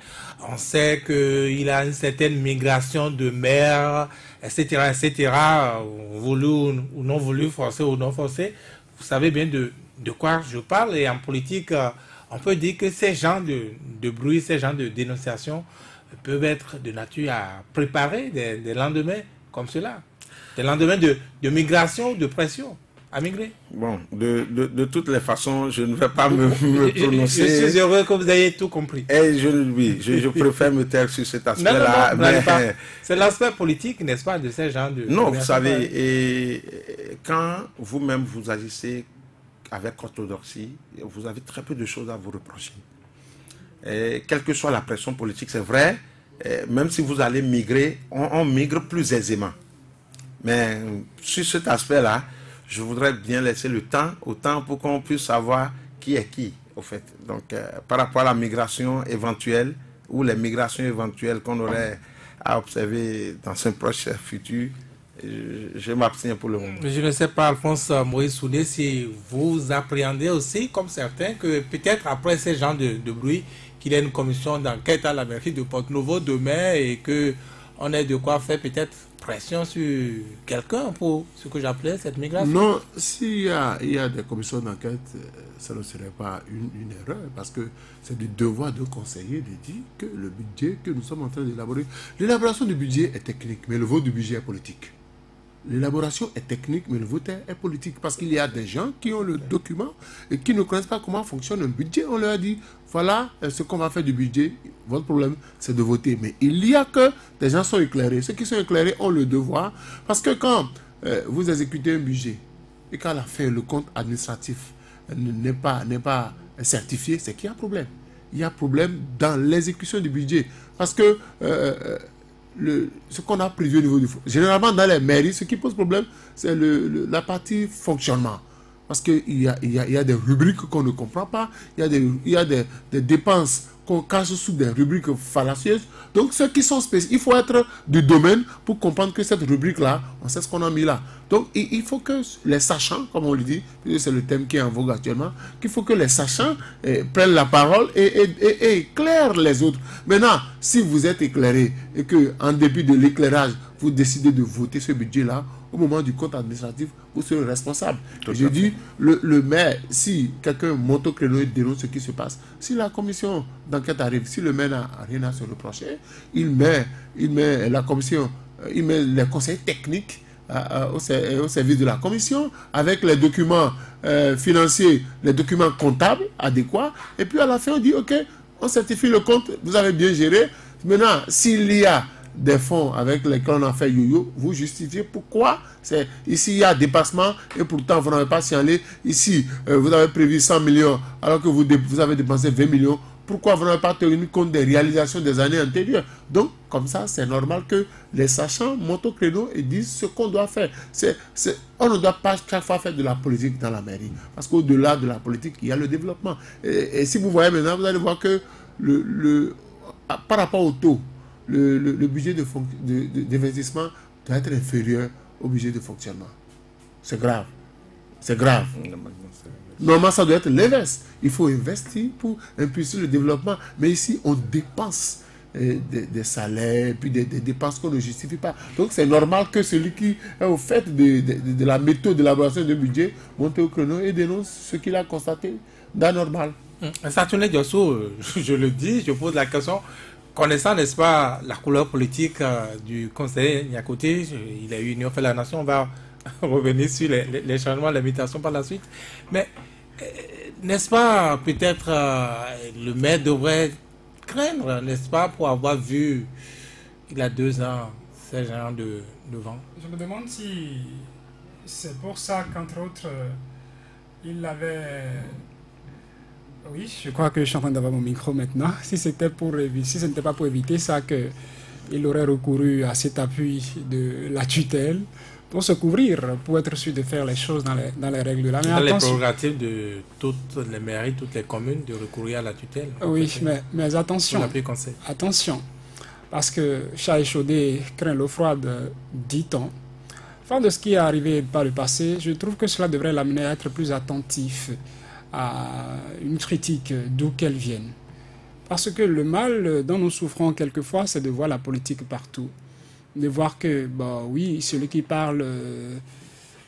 on sait qu'il a une certaine migration de maires, etc., etc., voulu ou non voulu, forcé ou non forcé. Vous savez bien de, quoi je parle et en politique, on peut dire que ces gens de, de bruit, ces gens de dénonciation peuvent être de nature à préparer des lendemains comme cela. Des lendemains de, de migration, de pression à migrer Bon, de, de, de, toutes les façons, je ne vais pas me, prononcer. Je, suis heureux que vous ayez tout compris. Et je, oui, je, je préfère me taire sur cet aspect-là. C'est l'aspect politique, n'est-ce pas, de ces gens de... Non, vous savez, et, quand vous-même vous agissez avec orthodoxie, vous avez très peu de choses à vous reprocher. Et quelle que soit la pression politique, c'est vrai, même si vous allez migrer, on migre plus aisément. Mais sur cet aspect-là, je voudrais bien laisser le temps au temps pour qu'on puisse savoir qui est qui, au fait. Donc, euh, par rapport à la migration éventuelle ou les migrations éventuelles qu'on aurait à observer dans un proche futur, je, m'abstiens pour le moment. Je ne sais pas, Alphonse Maurice Souné, si vous appréhendez aussi, comme certains, que peut-être après ces gens de, de bruit, qu'il y ait une commission d'enquête à la mairie de Porte-Nouveau demain et que on ait de quoi faire peut-être pression sur quelqu'un pour ce que j'appelais cette migration? Non, s'il y a, il y a des commissions d'enquête, euh, ça ne serait pas une, une erreur, parce que c'est du devoir de conseiller de dire que le budget que nous sommes en train d'élaborer, l'élaboration du budget est technique, mais le vote du budget est politique. L'élaboration est technique, mais le vote est politique. Parce qu'il y a des gens qui ont le document et qui ne connaissent pas comment fonctionne un budget. On leur a dit, voilà euh, ce qu'on va faire du budget. Votre problème, c'est de voter. Mais il y a que des gens sont éclairés. Ceux qui sont éclairés ont le devoir. Parce que quand euh, vous exécutez un budget et qu'à la fin, le compte administratif n'est pas, pas certifié, c'est qu'il y a problème. Il y a problème dans l'exécution du budget. Parce que... Euh, ce qu'on a prévu au niveau du... Généralement, dans les mairies, ce qui pose problème, c'est le, la partie fonctionnement. Parce qu'il y a, y, a, y a, des rubriques qu'on ne comprend pas, il y a des, y a des, des dépenses qu'on cache sous des rubriques fallacieuses. Donc, ceux qui sont spécifiques, il faut être du domaine pour comprendre que cette rubrique-là, on sait ce qu'on a mis là. Donc, il, faut que les sachants, comme on le dit, c'est le thème qui est en vogue actuellement, qu'il faut que les sachants eh, prennent la parole et, éclairent les autres. Maintenant, si vous êtes éclairé et que, en de l'éclairage, vous décidez de voter ce budget-là, au moment du compte administratif, vous serez responsable. je dis, le, le, maire, si quelqu'un monte au créneau et dénonce ce qui se passe, si la commission d'enquête arrive, si le maire n'a rien à se reprocher, il met, il met la commission, euh, il met les conseils techniques euh, euh, au, service de la commission, avec les documents financiers, les documents comptables adéquats, et puis à la fin, on dit, OK, on certifie le compte, vous avez bien géré. Maintenant, s'il y a des fonds avec lesquels on a fait yo-yo, vous justifiez pourquoi c'est ici il y a dépassement et pourtant vous n'avez pas signalé. Ici, euh, vous avez prévu 100 millions alors que vous, vous avez dépensé 20 millions. Pourquoi vous n'avez pas tenu compte des réalisations des années antérieures? Donc, comme ça, c'est normal que les sachants montent au créneau et disent ce qu'on doit faire. C'est, on ne doit pas chaque fois faire de la politique dans la mairie. Parce qu'au-delà de la politique, il y a le développement. Et, si vous voyez maintenant, vous allez voir que le, le, par rapport au taux, le, le, budget d'investissement doit être inférieur au budget de fonctionnement. C'est grave. C'est grave. Normalement, ça doit être l'inverse. Il faut investir pour impulser le développement. Mais ici, on dépense eh, des, salaires, puis des, dépenses qu'on ne justifie pas. Donc, c'est normal que celui qui est au fait de, de la méthode d'élaboration du budget monte au chrono et dénonce ce qu'il a constaté d'anormal. Saturne Diosso, je le dis, je pose la question, connaissant, n'est-ce pas, la couleur politique euh, du conseil Nyakoté, il a eu Union fait la nation, on va revenir sur les, changements, les mutations par la suite. Mais euh, n'est-ce pas, peut-être euh, le maire devrait craindre, n'est-ce pas, pour avoir vu, il a deux ans, ces gens de, devant? Je me demande si c'est pour ça qu'entre autres, il avait oui, je crois que je suis en train d'avoir mon micro maintenant. Si c'était pour si ce n'était pas pour éviter ça, que il aurait recouru à cet appui de la tutelle pour se couvrir, pour être sûr de faire les choses dans les, dans les règles de la Dans les prérogatives de toutes les mairies, toutes les communes, de recourir à la tutelle. Oui, mais, mais attention. Attention. Parce que chat échaudé craint l'eau froide, dit-on. Enfin, de ce qui est arrivé par le passé, je trouve que cela devrait l'amener à être plus attentif à une critique d'où qu'elle vienne. Parce que le mal dont nous souffrons quelquefois, c'est de voir la politique partout. De voir que, bah oui, celui qui parle euh,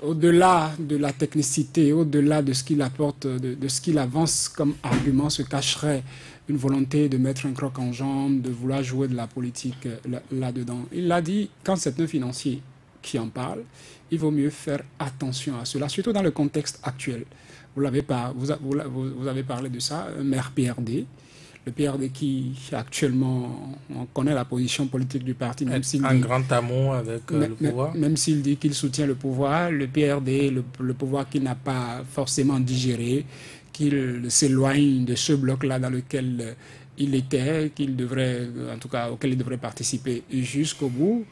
au-delà de la technicité, au-delà de ce qu'il apporte, de, ce qu'il avance comme argument, se cacherait une volonté de mettre un croc en jambe, de vouloir jouer de la politique euh, là-dedans. Il l'a dit, quand c'est un financier qui en parle, il vaut mieux faire attention à cela, surtout dans le contexte actuel. Vous, l'avez pas, vous, vous, avez parlé de ça, un maire PRD, le PRD qui actuellement, on connaît la position politique du parti, même s'il un grand amont avec euh, le pouvoir. Même s'il dit qu'il soutient le pouvoir, le PRD, le, le pouvoir qu'il n'a pas forcément digéré, qu'il s'éloigne de ce bloc-là dans lequel il était, qu'il devrait, en tout cas, auquel il devrait participer jusqu'au bout.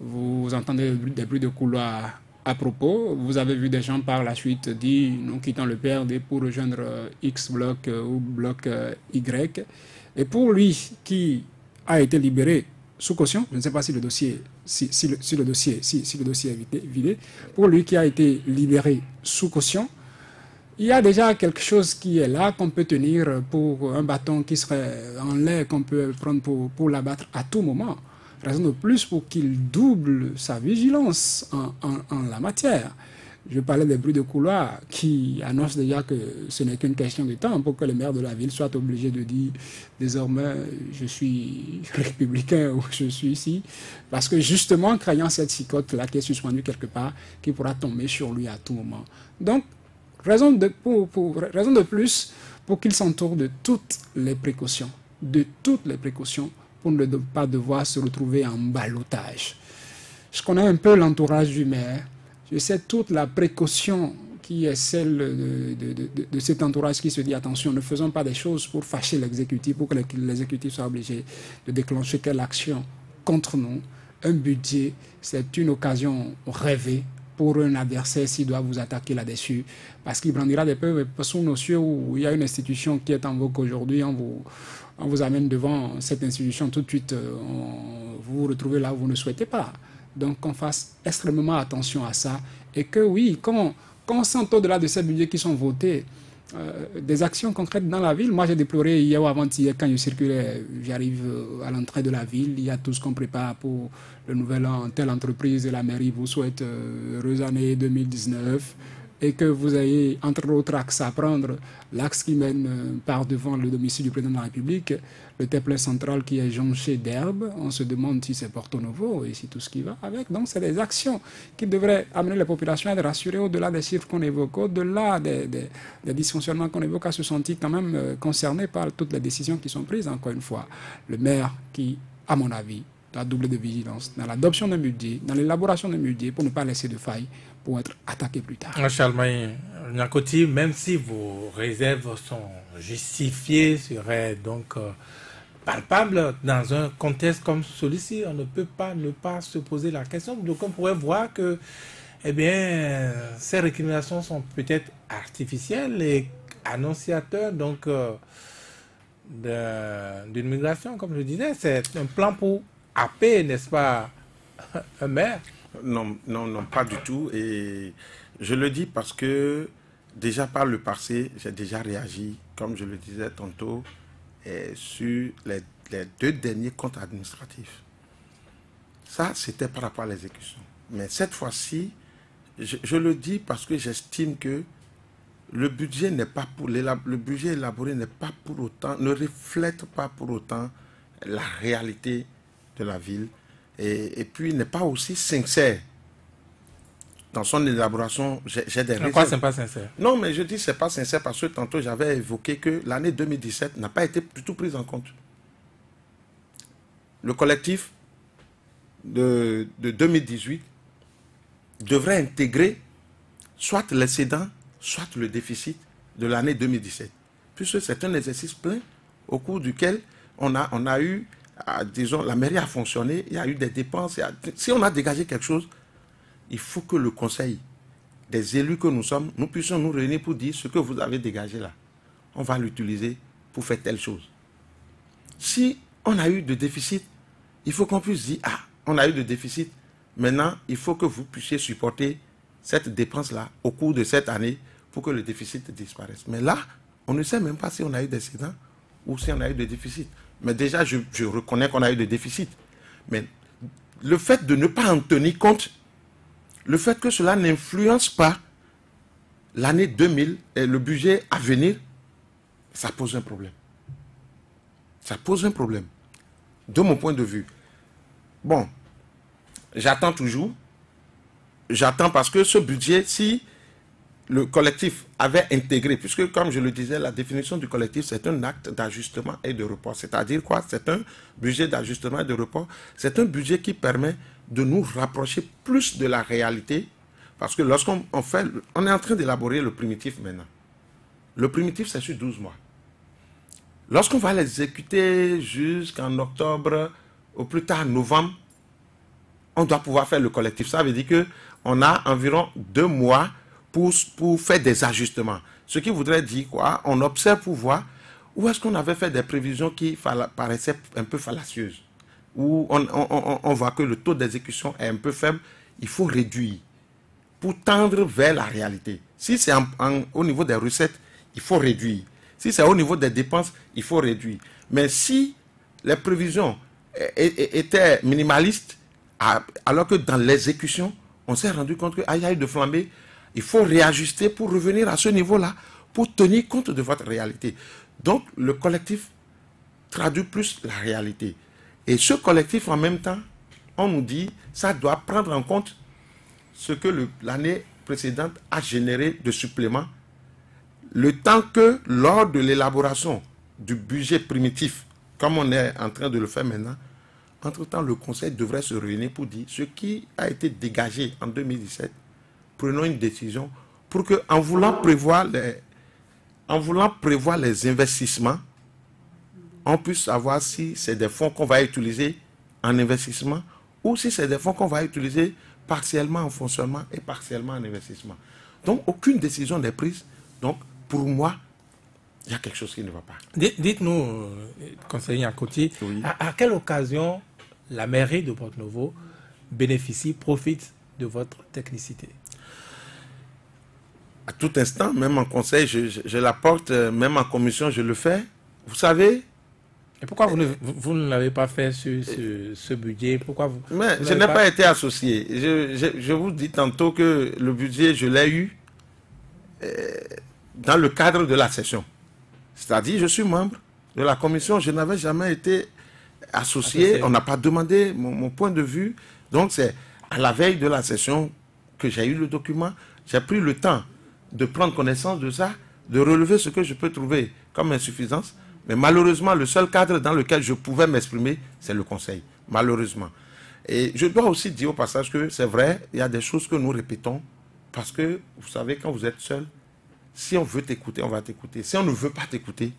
Vous entendez des bruits de couloir à propos. Vous avez vu des gens par la suite dire nous quittons le PRD pour rejoindre euh, X bloc euh, ou bloc euh, Y. Et pour lui qui a été libéré sous caution, je ne sais pas si le dossier, si, le, le, dossier, si, si, le dossier est vidé, pour lui qui a été libéré sous caution, il y a déjà quelque chose qui est là qu'on peut tenir pour un bâton qui serait en l'air qu'on peut prendre pour, pour l'abattre à tout moment raison de plus pour qu'il double sa vigilance en, la matière. Je parlais des bruits de couloir qui annoncent déjà que ce n'est qu'une question de temps pour que le maire de la ville soit obligé de dire désormais je suis républicain ou je suis ici. Parce que justement, craignant cette cicotte-là qui est suspendue quelque part, qui pourra tomber sur lui à tout moment. Donc, raison de, pour, raison de plus pour qu'il s'entoure de toutes les précautions. De toutes les précautions pour ne pas devoir se retrouver en balotage. Je connais un peu l'entourage du maire. Je sais toute la précaution qui est celle de, cet entourage qui se dit attention, ne faisons pas des choses pour fâcher l'exécutif, pour que l'exécutif soit obligé de déclencher quelle action contre nous. Un budget, c'est une occasion rêvée pour un adversaire s'il doit vous attaquer là-dessus, parce qu'il brandira des peuples sous nos cieux où il y a une institution qui est en vogue aujourd'hui, on vous, on vous amène devant cette institution tout de suite, euh, vous vous retrouvez là où vous ne souhaitez pas. Donc qu'on fasse extrêmement attention à ça et que oui, quand, quand on sent au-delà de ces budgets qui sont votés, euh, des actions concrètes dans la ville. Moi, j'ai déploré hier ou avant-hier, quand je circulais, j'arrive euh, à l'entrée de la ville, il y a tout ce qu'on prépare pour le nouvel an. Telle entreprise et la mairie vous souhaite heureuse année 2019 et que vous ayez, entre autres axes à prendre, l'axe qui mène euh, par devant le domicile du président de la République, le temple central qui est jonché d'herbe, on se demande si c'est Porto Novo et si tout ce qui va avec. Donc, c'est des actions qui devraient amener les populations à être rassurées au-delà des chiffres qu'on évoque, au-delà des, dysfonctionnements qu'on évoque, à se sentir quand même euh, concernés par toutes les décisions qui sont prises, encore une fois. Le maire qui, à mon avis, doit doubler de vigilance dans l'adoption d'un budget, dans l'élaboration d'un budget, pour ne pas laisser de failles pour être attaqué plus tard. Nyakoti, même si vos réserves sont justifiées, seraient donc euh, palpables dans un contexte comme celui-ci, on ne peut pas ne pas se poser la question. Donc on pourrait voir que eh bien, ces récriminations sont peut-être artificielles et annonciateurs donc euh, d'une migration, comme je disais. C'est un plan pour happer, n'est-ce pas, un maire? Non, non, non, pas du tout. Et je le dis parce que déjà par le passé, j'ai déjà réagi, comme je le disais tantôt, sur les, deux derniers comptes administratifs. Ça, c'était par rapport à l'exécution. Mais cette fois-ci, je, le dis parce que j'estime que le budget n'est pas pour le élaboré n'est pas pour autant, ne reflète pas pour autant la réalité de la ville et, puis n'est pas aussi sincère. Dans son élaboration, j'ai des Pourquoi c'est pas sincère? Non, mais je dis c'est pas sincère parce que tantôt j'avais évoqué que l'année 2017 n'a pas été du tout prise en compte. Le collectif de, de 2018 devrait intégrer soit l'excédent, soit le déficit de l'année 2017. Puisque c'est un exercice plein au cours duquel on a, on a eu disons, la mairie a fonctionné, il y a eu des dépenses. si on a dégagé quelque chose, il faut que le conseil des élus que nous sommes, nous puissions nous réunir pour dire ce que vous avez dégagé là. On va l'utiliser pour faire telle chose. Si on a eu de déficit, il faut qu'on puisse dire, ah, on a eu de déficit. Maintenant, il faut que vous puissiez supporter cette dépense-là au cours de cette année pour que le déficit disparaisse. Mais là, on ne sait même pas si on a eu des excédents ou si on a eu des déficits. Mais déjà, je, reconnais qu'on a eu des déficits. Mais le fait de ne pas en tenir compte, le fait que cela n'influence pas l'année 2000 et le budget à venir, ça pose un problème. Ça pose un problème. De mon point de vue. Bon, j'attends toujours. J'attends parce que ce budget, si le collectif avait intégré, puisque comme je le disais, la définition du collectif, c'est un acte d'ajustement et de report. C'est-à-dire quoi? C'est un budget d'ajustement et de report. C'est un budget qui permet de nous rapprocher plus de la réalité. Parce que lorsqu'on fait, on est en train d'élaborer le primitif maintenant. Le primitif, c'est sur 12 mois. Lorsqu'on va l'exécuter jusqu'en octobre, au plus tard novembre, on doit pouvoir faire le collectif. Ça veut dire que on a environ deux mois pour, faire des ajustements. Ce qui voudrait dire quoi? On observe pour voir où est-ce qu'on avait fait des prévisions qui paraissaient un peu fallacieuses. Où on, voit que le taux d'exécution est un peu faible, il faut réduire pour tendre vers la réalité. Si c'est au niveau des recettes, il faut réduire. Si c'est au niveau des dépenses, il faut réduire. Mais si les prévisions étaient minimalistes, alors que dans l'exécution, on s'est rendu compte qu'il y a eu de flambée, il faut réajuster pour revenir à ce niveau-là, pour tenir compte de votre réalité. Donc, le collectif traduit plus la réalité. Et ce collectif, en même temps, on nous dit, ça doit prendre en compte ce que l'année précédente a généré de suppléments, le temps que lors de l'élaboration du budget primitif, comme on est en train de le faire maintenant, entre-temps, le Conseil devrait se réunir pour dire ce qui a été dégagé en 2017, prenons une décision pour que, en voulant prévoir les, en voulant prévoir les investissements, on puisse savoir si c'est des fonds qu'on va utiliser en investissement ou si c'est des fonds qu'on va utiliser partiellement en fonctionnement et partiellement en investissement. Donc, aucune décision n'est prise. Donc, pour moi, il y a quelque chose qui ne va pas. Dites-nous, euh, conseiller à côté, à, quelle occasion la mairie de Porte-Nouveau bénéficie, profite de votre technicité? À tout instant, même en conseil, je, la porte, euh, même en commission, je le fais. Vous savez, et pourquoi vous ne, vous, ne l'avez pas fait sur ce, budget? Pourquoi vous, Mais je n'ai pas... été associé. Je, vous dis tantôt que le budget, je l'ai eu euh, dans le cadre de la session. C'est-à-dire, je suis membre de la commission, je n'avais jamais été associé, on n'a pas demandé mon, point de vue. Donc c'est à la veille de la session que j'ai eu le document, j'ai pris le temps de prendre connaissance de ça, de relever ce que je peux trouver comme insuffisance. Mais malheureusement, le seul cadre dans lequel je pouvais m'exprimer, c'est le conseil. Malheureusement. Et je dois aussi dire au passage que c'est vrai, il y a des choses que nous répétons, parce que, vous savez, quand vous êtes seul, si on veut t'écouter, on va t'écouter. Si on ne veut pas t'écouter,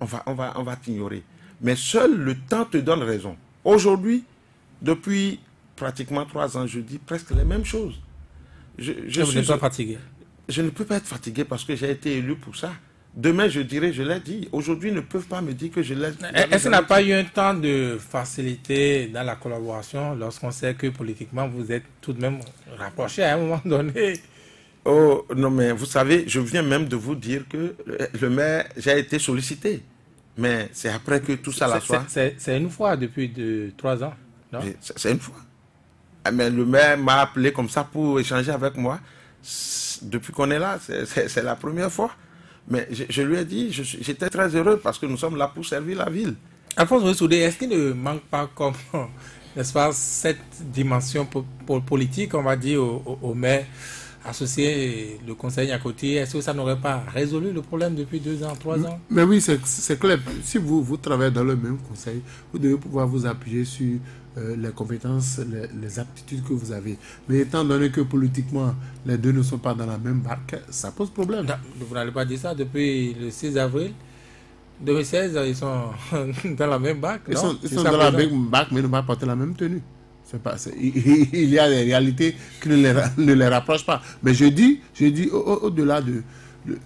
on va, on va, on va t'ignorer. Mais seul le temps te donne raison. Aujourd'hui, depuis pratiquement trois ans, je dis presque les mêmes choses. Je, je suis pas fatigué. Je ne peux pas être fatigué parce que j'ai été élu pour ça. Demain, je dirai, je l'ai dit. Aujourd'hui, ils ne peuvent pas me dire que je l'ai. Est-ce qu'il n'y a pas eu un temps de facilité dans la collaboration lorsqu'on sait que politiquement, vous êtes tout de même rapprochés à un moment donné? Oh, non, mais vous savez, je viens même de vous dire que le maire, j'ai été sollicité. Mais c'est après que tout ça la soit. C'est une fois depuis de, trois ans, non? C'est une fois. Ah, mais le maire m'a appelé comme ça pour échanger avec moi. Depuis qu'on est là, c'est la première fois. Mais je, lui ai dit, j'étais très heureux parce que nous sommes là pour servir la ville. Alphonse Soudé, est-ce qu'il ne manque pas comme, n'est-ce pas, cette dimension politique, on va dire, au, au maire? Associer le conseil à côté, est-ce que ça n'aurait pas résolu le problème depuis deux ans, trois ans? Mais oui, c'est clair. Si vous, vous travaillez dans le même conseil, vous devez pouvoir vous appuyer sur euh, les compétences, les, aptitudes que vous avez. Mais étant donné que politiquement, les deux ne sont pas dans la même barque, ça pose problème. vous n'allez pas dire ça depuis le 6 avril 2016, ils sont dans la même barque. Ils sont, ils sont dans la même barque, mais ils n'ont pas porté la même tenue. Il y a des réalités qui ne les, rapprochent pas. Mais je dis, je dis au-delà de.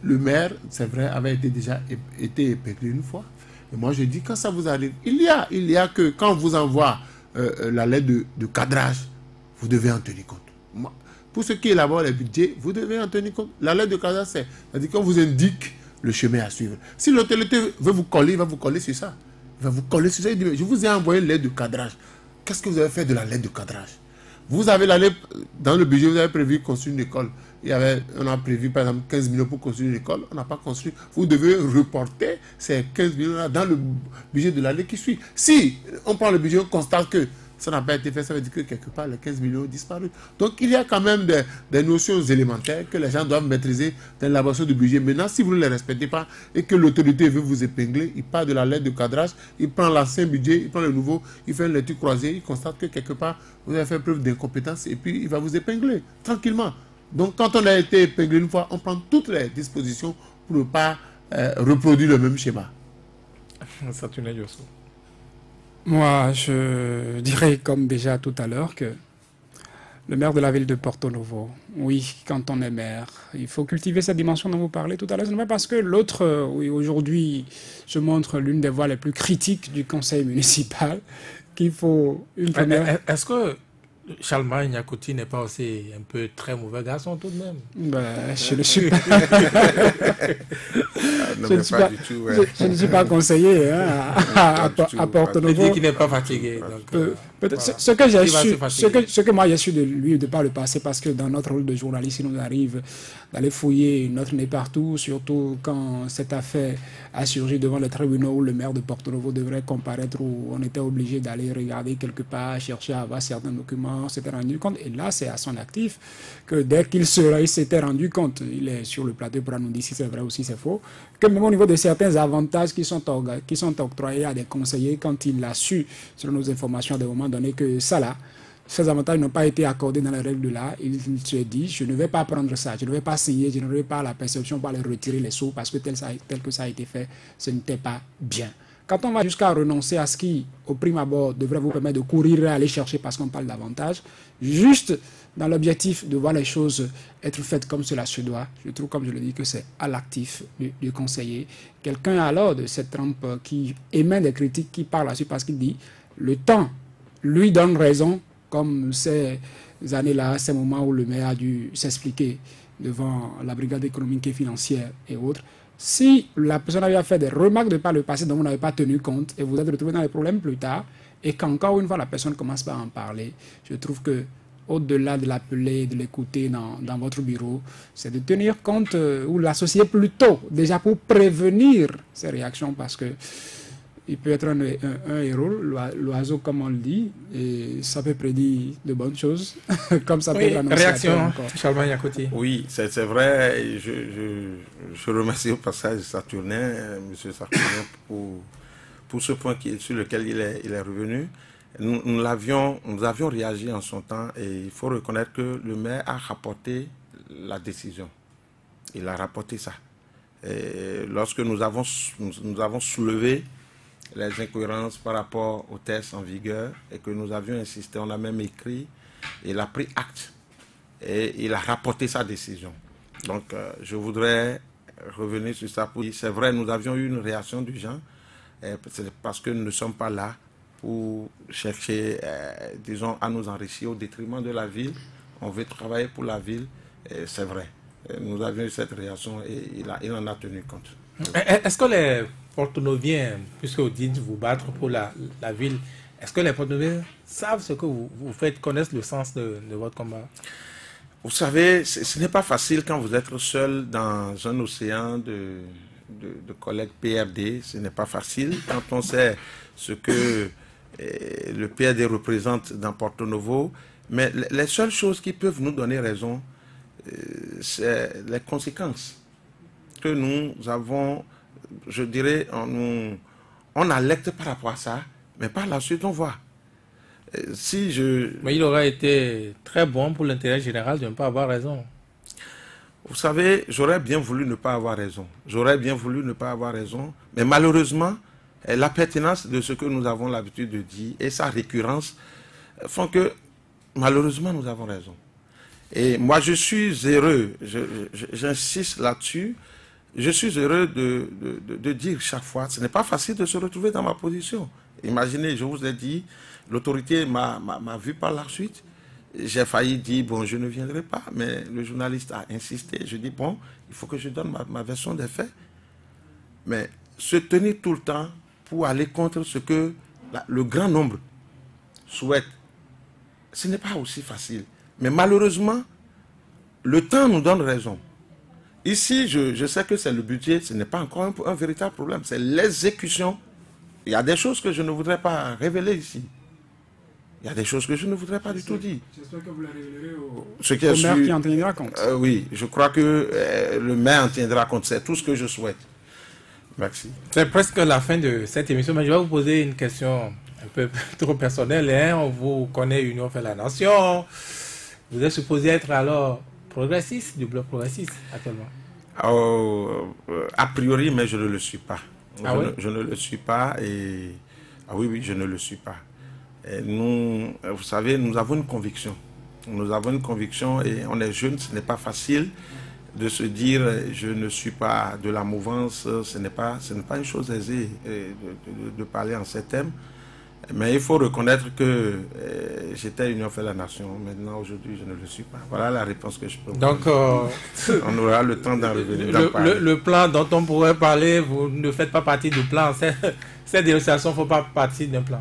Le, maire, c'est vrai, avait été déjà été épinglé une fois. Et moi, je dis, quand ça vous arrive, il y a, il y a que quand on vous envoie euh, euh, la lettre de, cadrage, vous devez en tenir compte. pour ceux qui élaborent les budgets, vous devez en tenir compte. La lettre de cadrage, c'est, c'est-à-dire qu'on vous indique le chemin à suivre. Si l'autorité veut vous coller, il va vous coller sur ça. Il va vous coller sur ça. Il dit, je vous ai envoyé une lettre de cadrage. Qu'est-ce que vous avez fait de la lettre de cadrage? Vous avez la lettre, dans le budget, vous avez prévu construire une école. Il y avait, on a prévu par exemple 15 millions pour construire une école, on n'a pas construit. Vous devez reporter ces 15 millions-là dans le budget de l'année qui suit. Si on prend le budget, on constate que ça n'a pas été fait, ça veut dire que quelque part les 15 millions ont disparu. Donc il y a quand même des, notions élémentaires que les gens doivent maîtriser dans l'élaboration du budget. Maintenant, si vous ne les respectez pas et que l'autorité veut vous épingler, il part de la lettre de cadrage, il prend l'ancien budget, il prend le nouveau, il fait une lecture croisée, il constate que quelque part vous avez fait preuve d'incompétence et puis il va vous épingler tranquillement. Donc quand on a été épinglé une fois, on prend toutes les dispositions pour ne pas euh, reproduire le même schéma. Moi, je dirais, comme déjà tout à l'heure, que le maire de la ville de Porto Novo, oui, quand on est maire, il faut cultiver cette dimension dont vous parlez tout à l'heure. Ce n'est pas parce que l'autre, oui, aujourd'hui, se montre l'une des voix les plus critiques du conseil municipal qu'il faut une première. Est-ce que Charlemagne Yakouti n'est pas aussi un peu très mauvais garçon tout de même. Ben, je ne suis pas. je, ne suis pas, je, ne suis pas conseiller hein, à, à, Porto Novo. Il dit qu'il n'est pas fatigué. Euh, ce, que j'ai su, ce que, ce que moi j'ai su de lui de par le passé, parce que dans notre rôle de journaliste, il nous arrive d'aller fouiller notre nez partout, surtout quand cette affaire a surgi devant le tribunal où le maire de Porto Novo devrait comparaître, où on était obligé d'aller regarder quelque part, chercher à avoir certains documents, s'était rendu compte. Et là, c'est à son actif que dès qu'il il s'était rendu compte, il est sur le plateau pour nous dire si c'est vrai ou si c'est faux, que même au niveau de certains avantages qui sont, qui sont octroyés à des conseillers, quand il a su, selon nos informations à des moments donnés, que ça là, ces avantages n'ont pas été accordés dans les règles de l'art, il se dit, je ne vais pas prendre ça, je ne vais pas signer, je ne vais pas la perception pour aller retirer les sous parce que tel, tel que ça a été fait, ce n'était pas bien. Quand on va jusqu'à renoncer à ce qui, au prime abord, devrait vous permettre de courir et aller chercher parce qu'on parle davantage, juste dans l'objectif de voir les choses être faites comme cela se doit, je trouve, comme je le dis, que c'est à l'actif du, conseiller. Quelqu'un alors de cette trempe qui émet des critiques, qui parle là-dessus parce qu'il dit, le temps lui donne raison comme ces années-là, ces moments où le maire a dû s'expliquer devant la brigade économique et financière et autres, si la personne avait fait des remarques de par le passé dont vous n'avez pas tenu compte et vous êtes retrouvé dans les problèmes plus tard, et qu'encore une fois la personne commence par en parler, je trouve que au-delà de l'appeler, de l'écouter dans, dans, votre bureau, c'est de tenir compte euh, ou l'associer plutôt déjà pour prévenir ces réactions parce que il peut être un, un, héros, l'oiseau comme on le dit, et ça peut prédire de bonnes choses, comme ça oui, peut l'annoncer. Réaction, Charles côté. Oui, c'est vrai. Je, je, je, remercie au passage Saturnin, euh, M. Saturnin, pour, pour ce point qui, sur lequel il est, il est revenu. Nous, nous, avions, nous avions réagi en son temps et il faut reconnaître que le maire a rapporté la décision. Il a rapporté ça. Et lorsque nous avons, nous, avons soulevé les incohérences par rapport aux tests en vigueur et que nous avions insisté, on a même écrit, il a pris acte et il a rapporté sa décision. Donc euh, je voudrais revenir sur ça c'est vrai, nous avions eu une réaction du genre, parce que nous ne sommes pas là pour chercher, euh, disons, à nous enrichir au détriment de la ville. On veut travailler pour la ville, c'est vrai. Nous avions eu cette réaction et il, a, il en a tenu compte. Est-ce que les Porto-Noviens, puisque vous dites vous battre pour la, la ville, est-ce que les Porto-Noviens savent ce que vous, vous, faites, connaissent le sens de, de votre combat? Vous savez, ce n'est pas facile quand vous êtes seul dans un océan de, de, de collègues PRD. Ce n'est pas facile quand on sait ce que le PRD représente dans Porto Novo. Mais les seules choses qui peuvent nous donner raison, eh, c'est les conséquences que nous avons je dirais, on, on alerte par rapport à ça, mais par la suite, on voit. Euh, si je... Mais il aurait été très bon pour l'intérêt général de ne pas avoir raison. Vous savez, j'aurais bien voulu ne pas avoir raison. J'aurais bien voulu ne pas avoir raison, mais malheureusement, euh, la pertinence de ce que nous avons l'habitude de dire et sa récurrence font que malheureusement nous avons raison. Et moi je suis heureux, j'insiste là-dessus, je suis heureux de, dire chaque fois, ce n'est pas facile de se retrouver dans ma position. Imaginez, je vous ai dit, l'autorité m'a vu par la suite. J'ai failli dire, bon, je ne viendrai pas, mais le journaliste a insisté. Je dis, bon, il faut que je donne ma, version des faits. Mais se tenir tout le temps pour aller contre ce que le grand nombre souhaite, ce n'est pas aussi facile. Mais malheureusement, le temps nous donne raison. Ici, je, sais que c'est le budget, ce n'est pas encore un, véritable problème, c'est l'exécution. Il y a des choses que je ne voudrais pas révéler ici. Il y a des choses que je ne voudrais pas du tout dire. J'espère que vous la révélerez au, maire qui en tiendra compte. Euh, oui, je crois que euh, le maire en tiendra compte. C'est tout ce que je souhaite. Merci. C'est presque la fin de cette émission, mais je vais vous poser une question un peu trop personnelle. Hein. On vous connaît Union fait la nation. Vous êtes supposé être alors progressiste, du bloc progressiste actuellement oh, euh, A priori, mais je ne le suis pas. Ah je, ne, je, ne, le suis pas et... Ah oui, oui, je ne le suis pas. Et nous, vous savez, nous avons une conviction. Nous avons une conviction et on est jeunes, ce n'est pas facile de se dire je ne suis pas de la mouvance, ce n'est pas, ce pas une chose aisée euh, de, de parler en ces thèmes. Mais il faut reconnaître que euh, j'étais Union fait la nation. Maintenant, aujourd'hui, je ne le suis pas. Voilà la réponse que je peux vous Donc, euh, on aura le temps d'en revenir. Le, le, plan dont on pourrait parler, vous ne faites pas partie du plan. Cette négociation ne font pas partie d'un plan.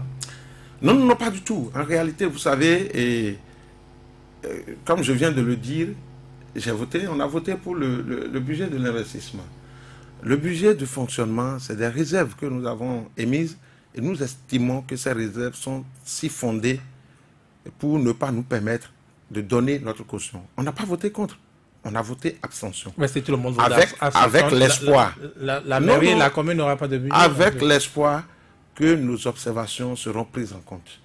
Non, non, non, pas du tout. En réalité, vous savez, et, euh, comme je viens de le dire, j'ai voté, on a voté pour le, le budget de l'investissement. Le budget de fonctionnement, c'est des réserves que nous avons émises et nous estimons que ces réserves sont si fondées pour ne pas nous permettre de donner notre caution. On n'a pas voté contre. On a voté abstention. Mais c'est tout le monde Avec, avec l'espoir. La, mairie et la commune n'aura pas de budget. Avec l'espoir que nos observations seront prises en compte.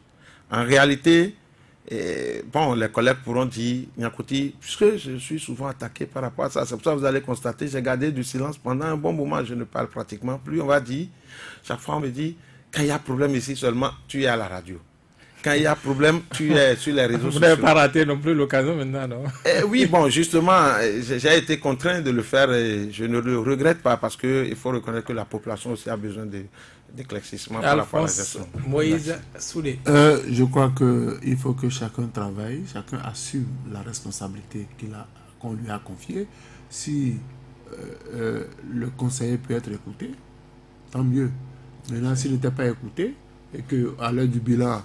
En réalité, eh, bon, les collègues pourront dire, Nyakouti, puisque je suis souvent attaqué par rapport à ça, c'est pour ça que vous allez constater, j'ai gardé du silence pendant un bon moment, je ne parle pratiquement plus. On va dire, chaque fois on me dit, quand il y a problème ici seulement, tu es à la radio. Quand il y a problème, tu es sur les réseaux sociaux. Vous n'avez pas raté non plus l'occasion maintenant, non? Eh Oui, bon, justement, j'ai été contraint de le faire et je ne le regrette pas parce qu'il faut reconnaître que la population aussi a besoin d'éclaircissement par rapport à la gestion. Moïse Soulé. Euh, je crois qu'il faut que chacun travaille, chacun assume la responsabilité qu'on lui a confiée. Si euh, euh, le conseiller peut être écouté, tant mieux. Maintenant, s'il n'était pas écouté et qu'à l'heure du bilan,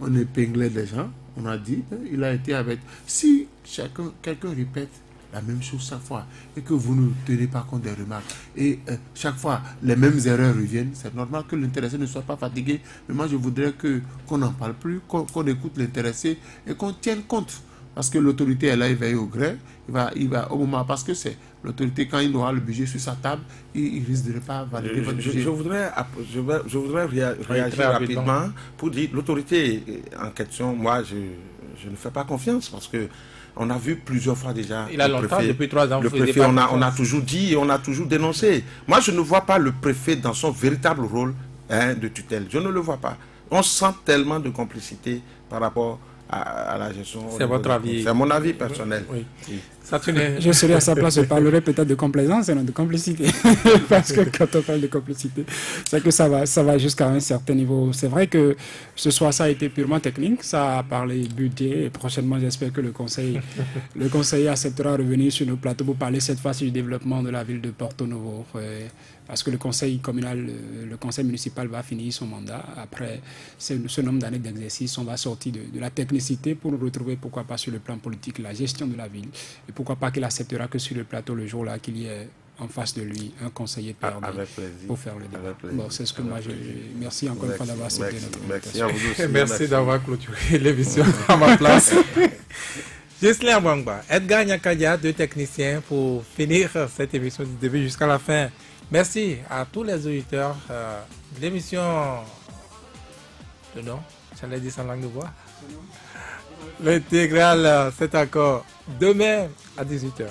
on épinglait des gens, on a dit, hein, il a été avec. Si chacun, quelqu'un répète la même chose chaque fois et que vous ne tenez pas compte des remarques et euh, chaque fois les mêmes erreurs reviennent, c'est normal que l'intéressé ne soit pas fatigué. Mais moi, je voudrais que qu'on n'en parle plus, qu'on écoute l'intéressé et qu'on tienne compte. Parce que l'autorité est là, il veille au gré, il va, il va au moment, parce que c'est l'autorité, quand il aura le budget sur sa table, il, il risque de ne pas valider votre budget. Je, voudrais, je, voudrais réagir rapidement pour dire l'autorité en question, moi, je, je, ne fais pas confiance parce que on a vu plusieurs fois déjà. Il a longtemps, préfet, depuis trois ans. Le préfet, on a, on a, toujours dit et on a toujours dénoncé. Moi, je ne vois pas le préfet dans son véritable rôle hein, de tutelle. Je ne le vois pas. On sent tellement de complicité par rapport à, la gestion. C'est votre avis. C'est mon avis personnel. Oui. Je serais à sa place, je parlerais peut-être de complaisance et non de complicité. Parce que quand on parle de complicité, c'est que ça va, ça va jusqu'à un certain niveau. C'est vrai que ce soir, ça a été purement technique. Ça a parlé budget et prochainement, j'espère que le conseil, le conseiller acceptera de revenir sur nos plateaux pour parler cette fois-ci du développement de la ville de Porto Novo parce que le conseil communal, euh, le conseil municipal va finir son mandat. Après ce, nombre d'années d'exercice, on va sortir de, la technicité pour nous retrouver, pourquoi pas sur le plan politique, la gestion de la ville. Et pourquoi pas qu'il acceptera que sur le plateau, le jour-là, qu'il y ait en face de lui un conseiller perdu pour faire le débat. Bon, c'est ce que moi je. Merci encore une fois d'avoir accepté notre Merci à vous aussi. Merci, d'avoir clôturé l'émission à ma place. Gisler Bangba, Edgar Nyakadia, deux techniciens pour finir cette émission du début jusqu'à la fin. Merci à tous les auditeurs euh, de l'émission. Nom, j'allais dire sans langue de bois. L'intégral, euh, c'est encore demain à 18h.